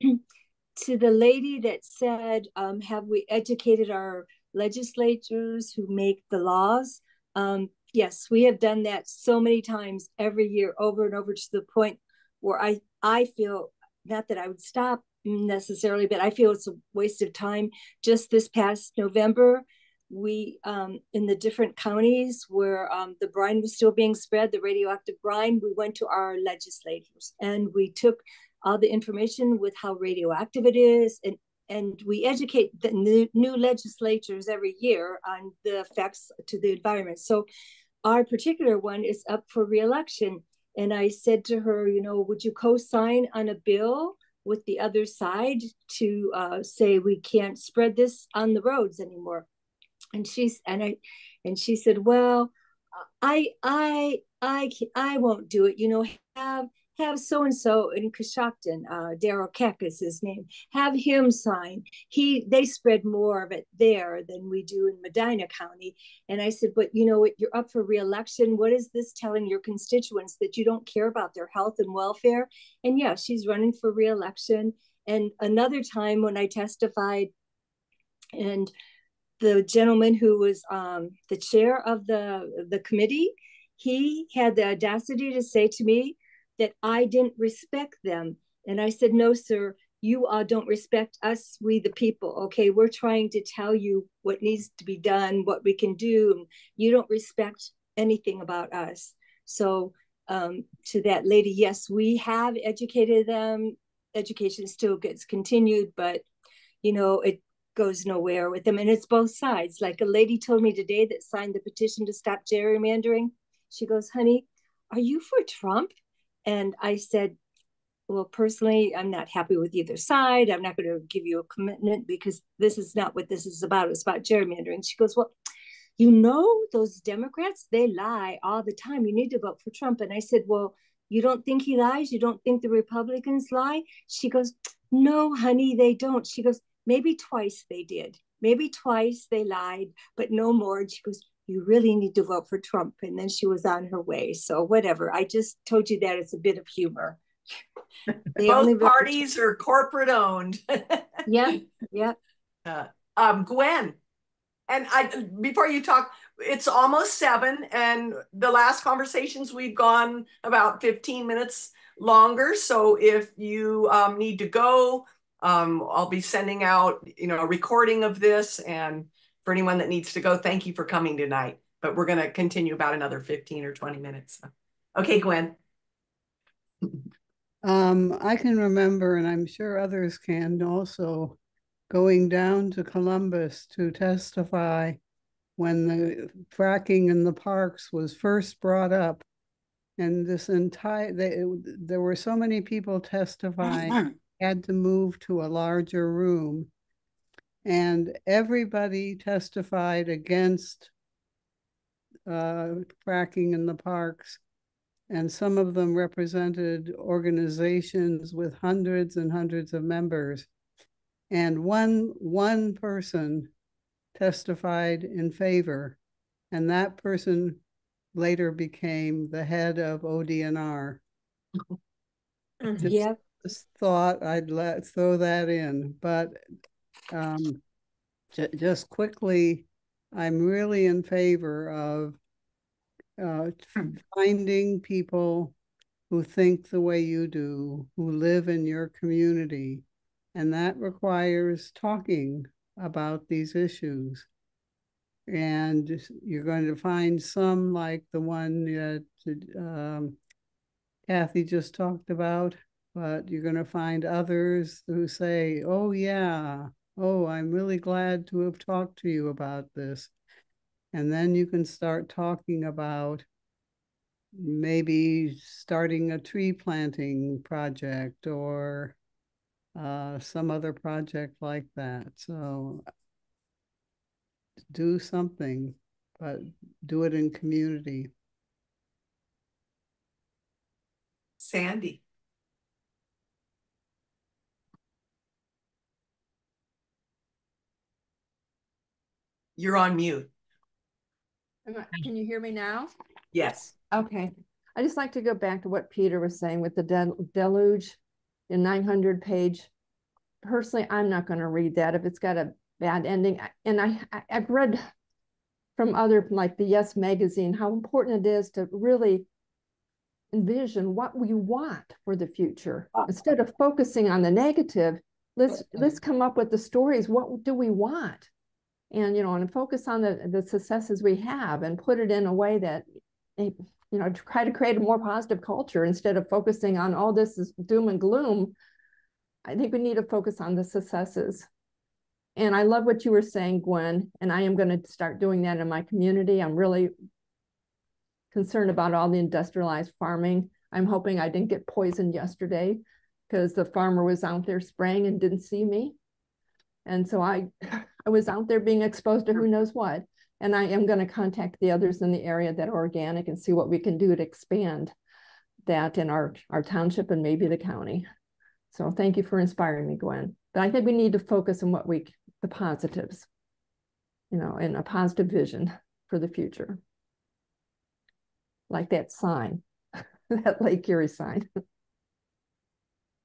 to the lady that said, um, have we educated our legislators who make the laws? Um, yes, we have done that so many times every year over and over to the point where I, I feel not that I would stop necessarily, but I feel it's a waste of time. Just this past November, we um, in the different counties where um, the brine was still being spread, the radioactive brine, we went to our legislators and we took all the information with how radioactive it is and and we educate the new, new legislatures every year on the effects to the environment. So our particular one is up for reelection. And I said to her, you know, would you co-sign on a bill with the other side to uh, say we can't spread this on the roads anymore? And she's and I and she said, well, I I I I won't do it. You know, have have so-and-so in Coshocton, uh, Darrell Kick is his name, have him sign. He, they spread more of it there than we do in Medina County. And I said, but you know what, you're up for reelection. What is this telling your constituents that you don't care about their health and welfare? And yeah, she's running for reelection. And another time when I testified and the gentleman who was um, the chair of the, the committee, he had the audacity to say to me that I didn't respect them. And I said, no, sir, you all don't respect us, we the people. Okay, we're trying to tell you what needs to be done, what we can do. You don't respect anything about us. So um, to that lady, yes, we have educated them. Education still gets continued, but you know, it goes nowhere with them. And it's both sides. Like a lady told me today that signed the petition to stop gerrymandering. She goes, honey, are you for Trump? And I said, well, personally, I'm not happy with either side. I'm not going to give you a commitment because this is not what this is about. It's about gerrymandering. She goes, well, you know, those Democrats, they lie all the time. You need to vote for Trump. And I said, well, you don't think he lies? You don't think the Republicans lie? She goes, no, honey, they don't. She goes, maybe twice they did. Maybe twice they lied, but no more. And she goes, you really need to vote for Trump. And then she was on her way. So whatever. I just told you that it's a bit of humor. They Both parties are corporate owned. yeah, yeah. Uh, um, Gwen, and I before you talk, it's almost seven, and the last conversations we've gone about 15 minutes longer. So if you um, need to go, um, I'll be sending out, you know, a recording of this and for anyone that needs to go, thank you for coming tonight. But we're going to continue about another 15 or 20 minutes. Okay, Gwen. Um, I can remember, and I'm sure others can also, going down to Columbus to testify when the fracking in the parks was first brought up. And this entire, they, there were so many people testifying, had to move to a larger room and everybody testified against uh, fracking in the parks. And some of them represented organizations with hundreds and hundreds of members. And one, one person testified in favor, and that person later became the head of ODNR. Just, yep. just thought I'd let throw that in, but um, j- just quickly, I'm really in favor of uh, finding people who think the way you do, who live in your community. And that requires talking about these issues. And you're going to find some like the one that um, Kathy just talked about, but you're going to find others who say, oh, yeah, Oh, I'm really glad to have talked to you about this. And then you can start talking about maybe starting a tree planting project or uh, some other project like that. So do something, but do it in community. Sandy. You're on mute. Can you hear me now? Yes. Okay. I just like to go back to what Peter was saying with the del deluge in 900 page. Personally, I'm not going to read that if it's got a bad ending. And I, I I've read from other like the Yes magazine how important it is to really envision what we want for the future ah. instead of focusing on the negative. Let's let's come up with the stories. What do we want? And you know and focus on the the successes we have and put it in a way that eh, you know try to create a more positive culture instead of focusing on all this is doom and gloom. I think we need to focus on the successes. And i love what you were saying gwen and i am going to start doing that in my community. I'm really concerned about all the industrialized farming. I'm hoping i didn't get poisoned yesterday because the farmer was out there spraying and didn't see me. And so I, I was out there being exposed to who knows what. And I am going to contact the others in the area that are organic and see what we can do to expand. that in our, our township and maybe the county. So thank you for inspiring me, Gwen. But I think we need to focus on what we, the positives, you know, and a positive vision for the future. Like that sign, that Lake Erie sign.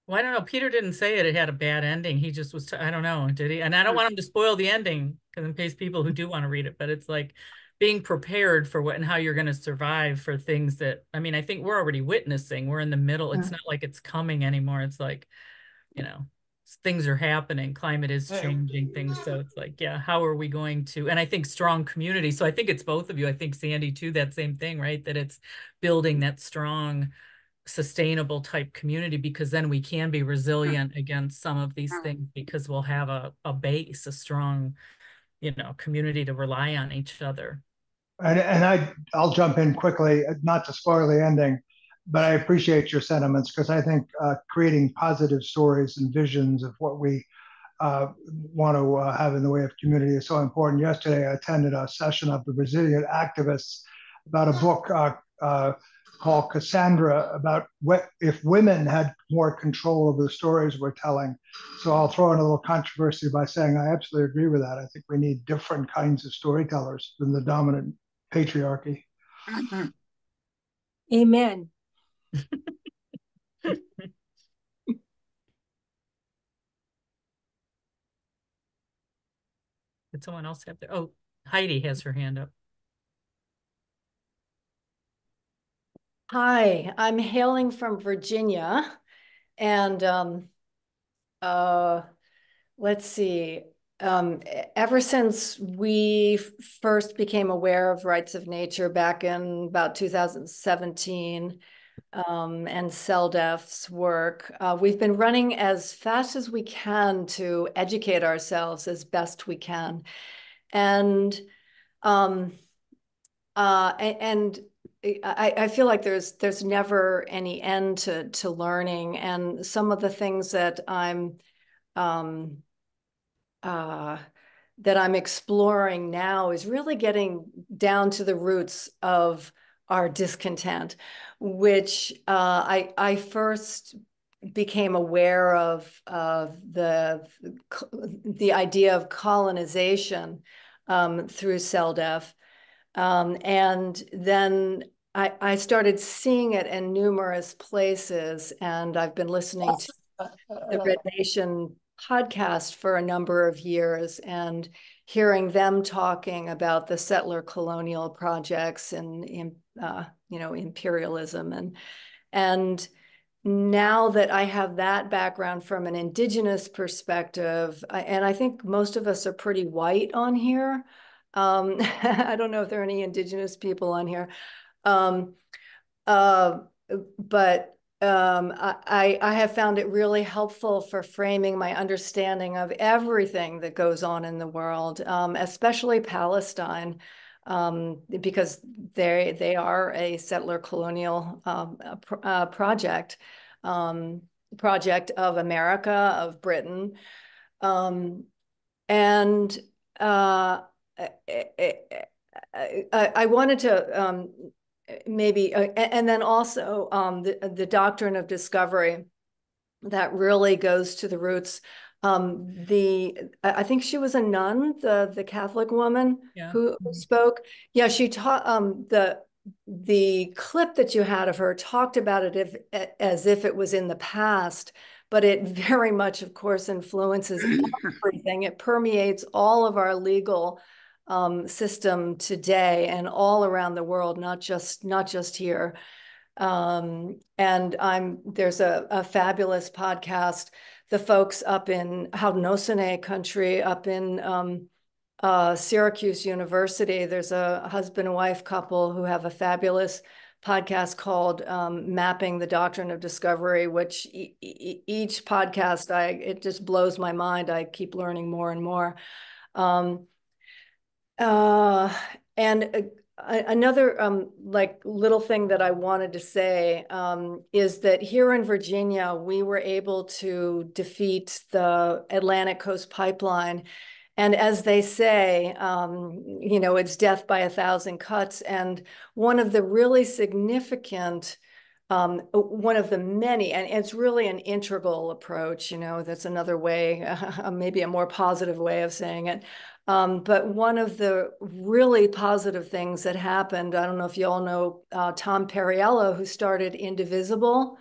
Well, I don't know. Peter didn't say it. It had a bad ending. He just was, I don't know, did he? And I don't hmm. want him to spoil the ending because in case people who do want to read it, but it's like being prepared for what and how you're going to survive for things that, I mean, I think we're already witnessing. We're in the middle. It's Yeah. not like it's coming anymore. It's like, you know, things are happening. Climate is changing things. So it's like, yeah, how are we going to? And I think strong community. So I think it's both of you. I think Sandy too, that same thing, right? That it's building that strong sustainable type community because then we can be resilient against some of these things because we'll have a, a base, a strong, you know, community to rely on each other. And, and I, I'll jump in quickly, uh, not to spoil the ending, but I appreciate your sentiments because I think uh, creating positive stories and visions of what we uh, want to uh, have in the way of community is so important. Yesterday, I attended a session of the Resilient Activists about a book uh, uh, called Cassandra about what if women had more control over the stories we're telling. So I'll throw in a little controversy by saying I absolutely agree with that. I think we need different kinds of storytellers than the dominant patriarchy. Amen. Did someone else have their, oh, Heidi has her hand up. Hi, I'm hailing from Virginia and um uh let's see um ever since we first became aware of rights of nature back in about 2017 um and CELDF's work uh, we've been running as fast as we can to educate ourselves as best we can. And um uh, and I, I feel like there's there's never any end to to learning, and some of the things that I'm um, uh, that I'm exploring now is really getting down to the roots of our discontent, which uh, I I first became aware of of the the idea of colonization um, through CELDF. Um, and then I, I started seeing it in numerous places, and I've been listening to the Red Nation podcast for a number of years and hearing them talking about the settler colonial projects and, uh, you know, imperialism and and now that I have that background from an indigenous perspective, and I think most of us are pretty white on here. Um, I don't know if there are any indigenous people on here. Um, uh, but um, I, I have found it really helpful for framing my understanding of everything that goes on in the world, um, especially Palestine, um, because they they are a settler colonial uh, project, um, project of America, of Britain, um, and uh, I, I, I wanted to um, maybe, uh, and then also um, the, the doctrine of discovery that really goes to the roots. Um, the I I think she was a nun, the the Catholic woman Yeah. who who spoke. Yeah, she taught um, the the clip that you had of her talked about it if, as if it was in the past, but it very much, of course, influences everything. It permeates all of our legal um, system today and all around the world, not just not just here. Um, and I'm there's a, a fabulous podcast. The folks up in Haudenosaunee country, up in um, uh, Syracuse University, there's a husband and wife couple who have a fabulous podcast called um, "Mapping the Doctrine of Discovery," which e- e- each podcast, I it just blows my mind. I keep learning more and more. Um, uh, and uh, another um, like little thing that I wanted to say um, is that here in Virginia, we were able to defeat the Atlantic Coast Pipeline. And as they say, um, you know, it's death by a thousand cuts. And one of the really significant um, one of the many, and it's really an integral approach, you know, that's another way, uh, maybe a more positive way of saying it. Um, but one of the really positive things that happened, I don't know if you all know uh, Tom Perriello, who started Indivisible.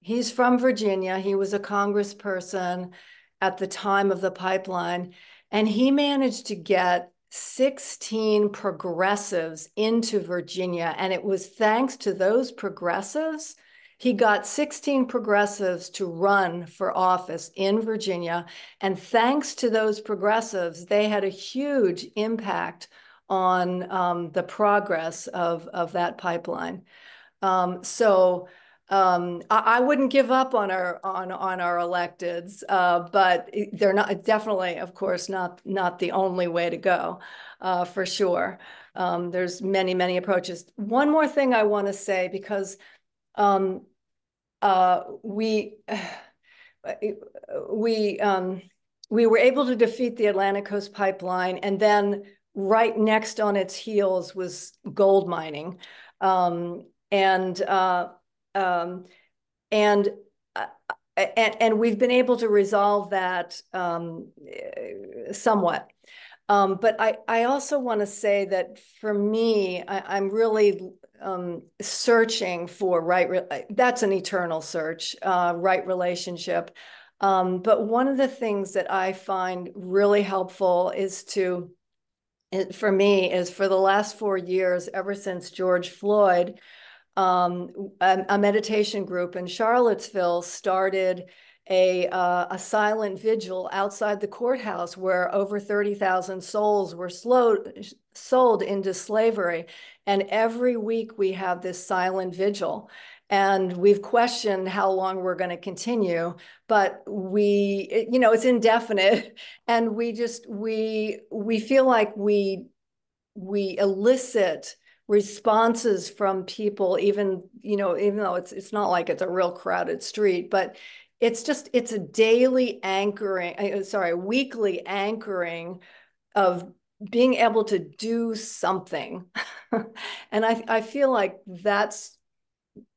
He's from Virginia. He was a congressperson at the time of the pipeline, and he managed to get 16 progressives into Virginia. And it was thanks to those progressives. He got 16 progressives to run for office in Virginia. And thanks to those progressives, they had a huge impact on um, the progress of, of that pipeline. Um, so um, I, I, wouldn't give up on our on on our electeds, uh, but they're not definitely, of course, not not the only way to go, uh, for sure. Um, there's many many approaches. One more thing I want to say because um, uh, we we um, we were able to defeat the Atlantic Coast Pipeline, and then right next on its heels was gold mining, um, and uh, um, and uh, and, and we've been able to resolve that um, somewhat. Um, but I, I also want to say that for me, I, am really um, searching for right. that's an eternal search, uh, right relationship. Um, but one of the things that I find really helpful is to, for me, is for the last four years, ever since George Floyd, um, a, a, meditation group in Charlottesville started a, uh, a silent vigil outside the courthouse where over 30,000 souls were sold into slavery. And every week we have this silent vigil. And we've questioned how long we're going to continue, but we, you know, it's indefinite. And we just, we, we feel like we, we elicit responses from people even you know even though it's it's not like it's a real crowded street but it's just it's a daily anchoring uh, sorry weekly anchoring of being able to do something and i i feel like that's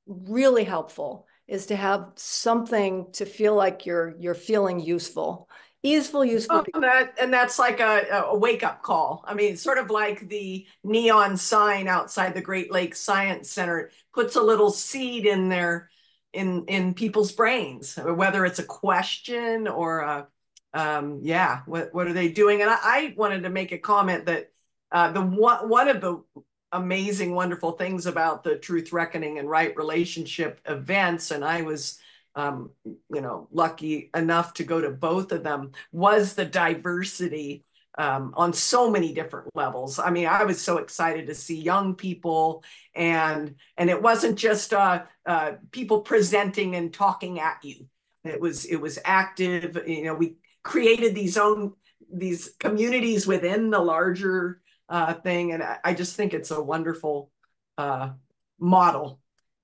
really helpful is to have something to feel like you're you're feeling useful useful, useful. Oh, that, and that's like a, a wake up call. I mean, sort of like the neon sign outside the Great Lakes Science Center puts a little seed in there in in people's brains, whether it's a question or a um, yeah, what what are they doing? And I, I wanted to make a comment that uh, the one one of the amazing, wonderful things about the Truth Reckoning and Right Relationship events, and I was um, you know, lucky enough to go to both of them was the diversity um, on so many different levels. I mean, I was so excited to see young people, and and it wasn't just uh, uh, people presenting and talking at you. It was it was active. You know, we created these own these communities within the larger uh, thing, and I, I just think it's a wonderful uh, model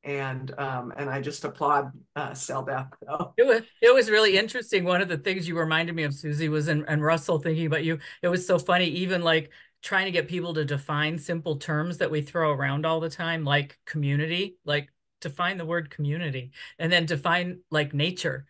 and um, and I just applaud uh. So. It was it was really interesting. One of the things you reminded me of, Susie, was and, and Russell thinking about you. It was so funny, even like trying to get people to define simple terms that we throw around all the time, like community, like define the word community, and then define like nature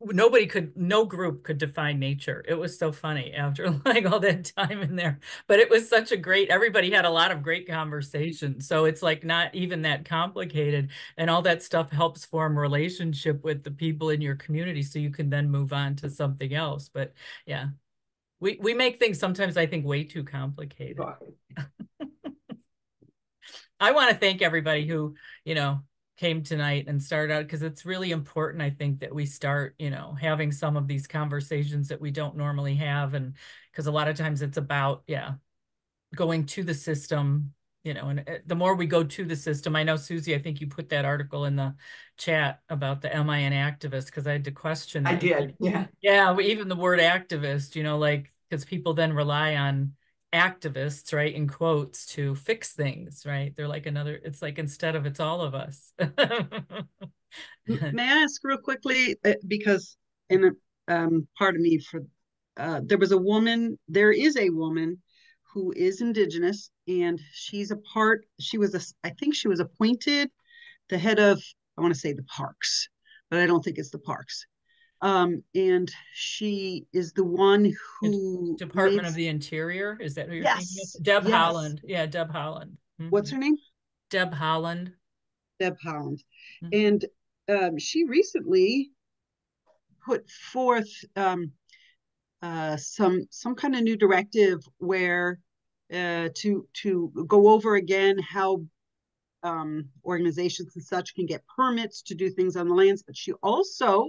nobody could no group could define nature. It was so funny after like all that time in there. But it was such a great everybody had a lot of great conversations. So it's like not even that complicated. And all that stuff helps form relationship with the people in your community so you can then move on to something else. But yeah. We we make things sometimes i think way too complicated. I want to thank everybody who you know came tonight and started out because it's really important i think that we start you know having some of these conversations that we don't normally have and because a lot of times it's about yeah going to the system you know and uh, the more we go to the system i know susie i think you put that article in the chat about the am i an activist? Because i had to question i did yeah. Yeah even the word activist you know like because people then rely on activists, right, in quotes, to fix things, right? They're like another, it's like instead of it's all of us. May I ask real quickly, uh, because in a um, part of me for uh, there was a woman, there is a woman who is indigenous and she's a part, she was, a, I think she was appointed the head of I want to say the parks, but I don't think it's the parks. Um, and she is the one who Department made- of the Interior, is that who you're thinking Yes, of? Deb yes. Haaland, yeah, Deb Haaland. What's Mhm. her name? Deb Haaland. Deb Haaland. Mhm. And um, she recently put forth um, uh, some some kind of new directive where uh, to to go over again how um, organizations and such can get permits to do things on the lands. But she also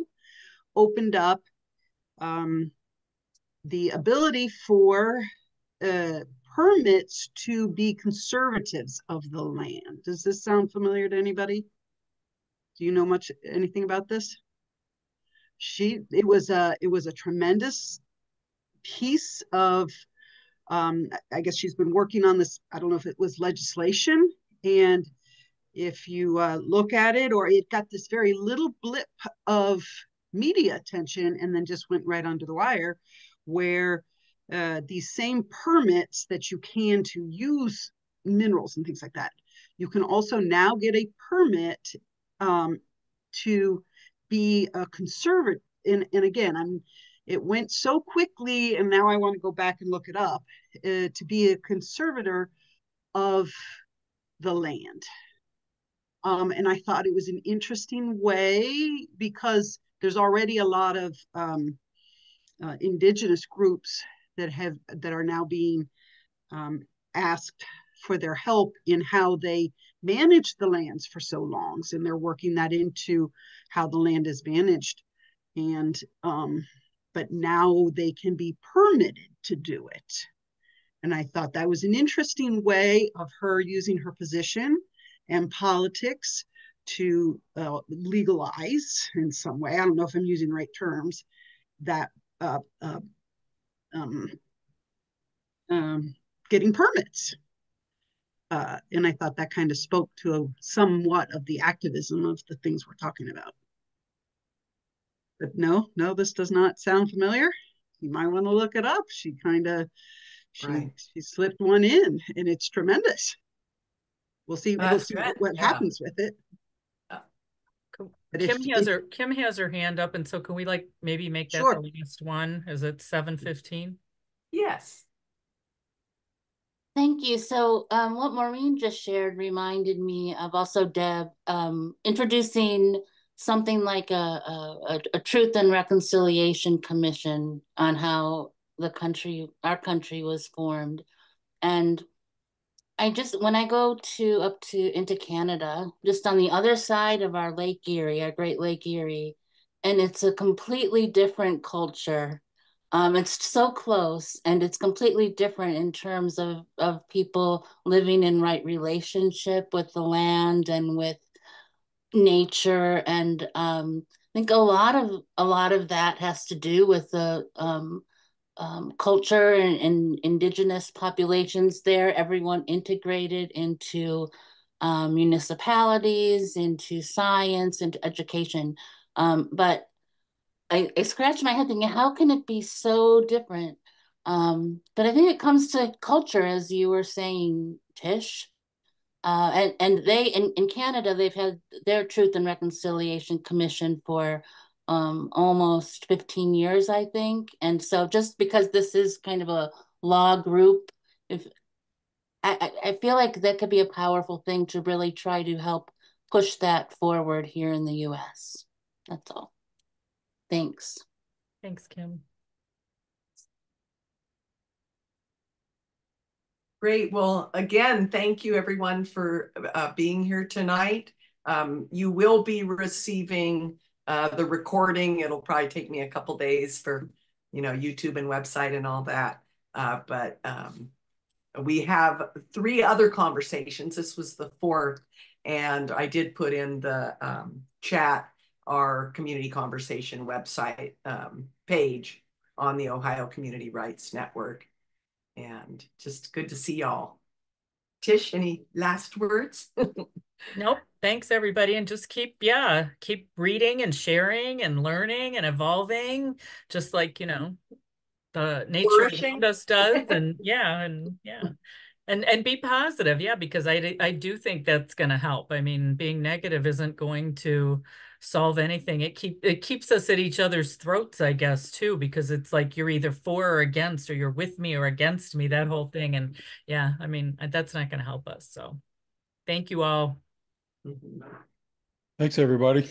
opened up um, the ability for uh, permits to be conservatives of the land. Does this sound familiar to anybody? Do you know much anything about this? She it was a it was a tremendous piece of um I guess she's been working on this I don't know if it was legislation and if you uh, look at it or it got this very little blip of media attention and then just went right under the wire where uh, these same permits that you can to use minerals and things like that you can also now get a permit um, to be a conservative. And, and again, I'm it went so quickly, and now I want to go back and look it up uh, to be a conservator of the land. Um, and I thought it was an interesting way because there's already a lot of um, uh, indigenous groups that have that are now being um, asked for their help in how they manage the lands for so long. And they're working that into how the land is managed. And um, but now they can be permitted to do it. And I thought that was an interesting way of her using her position and politics to uh, legalize in some way. I don't know if I'm using the right terms that uh, uh, um, um, getting permits. Uh, and I thought that kind of spoke to a, somewhat of the activism of the things we're talking about. But no, no, this does not sound familiar. You might want to look it up. She kind of she Right. she slipped one in, and it's tremendous. We'll see. we'll see what, what yeah. happens with it. But if- Kim has her, Kim has her hand up, and so can we like maybe make that Sure. the last one? Is it seven fifteen? Yes. Thank you. So um, what Maureen just shared reminded me of also Deb um, introducing something like a, a, a- a Truth and Reconciliation Commission on how the country, our country was formed. And I just, when I go to up to into Canada, just on the other side of our Lake Erie, our Great Lake Erie, and it's a completely different culture. Um, it's so close and it's completely different in terms of, of people living in right relationship with the land and with nature. And um, I think a lot of a lot of that has to do with the um, um, culture and, and indigenous populations there, everyone integrated into um, municipalities, into science, into education. Um, but I, I scratched my head thinking, how can it be so different? Um, but I think it comes to culture, as you were saying, Tish. Uh, and, and they in, in Canada, they've had their Truth and Reconciliation Commission for um, almost 15 years, I think. And so just because this is kind of a law group, if I, I I feel like that could be a powerful thing to really try to help push that forward here in the US. That's all. Thanks. Thanks, Kim. Great. Well, again, thank you everyone for uh, being here tonight. Um, you will be receiving uh, the recording. It'll probably take me a couple days for, you know, YouTube and website and all that. Uh, but um, we have three other conversations. This was the fourth, and I did put in the um, chat our community conversation website um, page on the Ohio Community Rights Network. And just good to see y'all. Tish, any last words? Nope. Thanks, everybody. And just keep, yeah, keep reading and sharing and learning and evolving, just like, you know, the nature around us does. And yeah, and yeah. And and be positive, yeah, because I I do think that's gonna help. I mean, being negative isn't going to solve anything. It keep it keeps us at each other's throats, I guess, too, because it's like you're either for or against, or you're with me or against me, that whole thing. And yeah, I mean, that's not gonna help us. So thank you all. Mm-hmm. Thanks, everybody.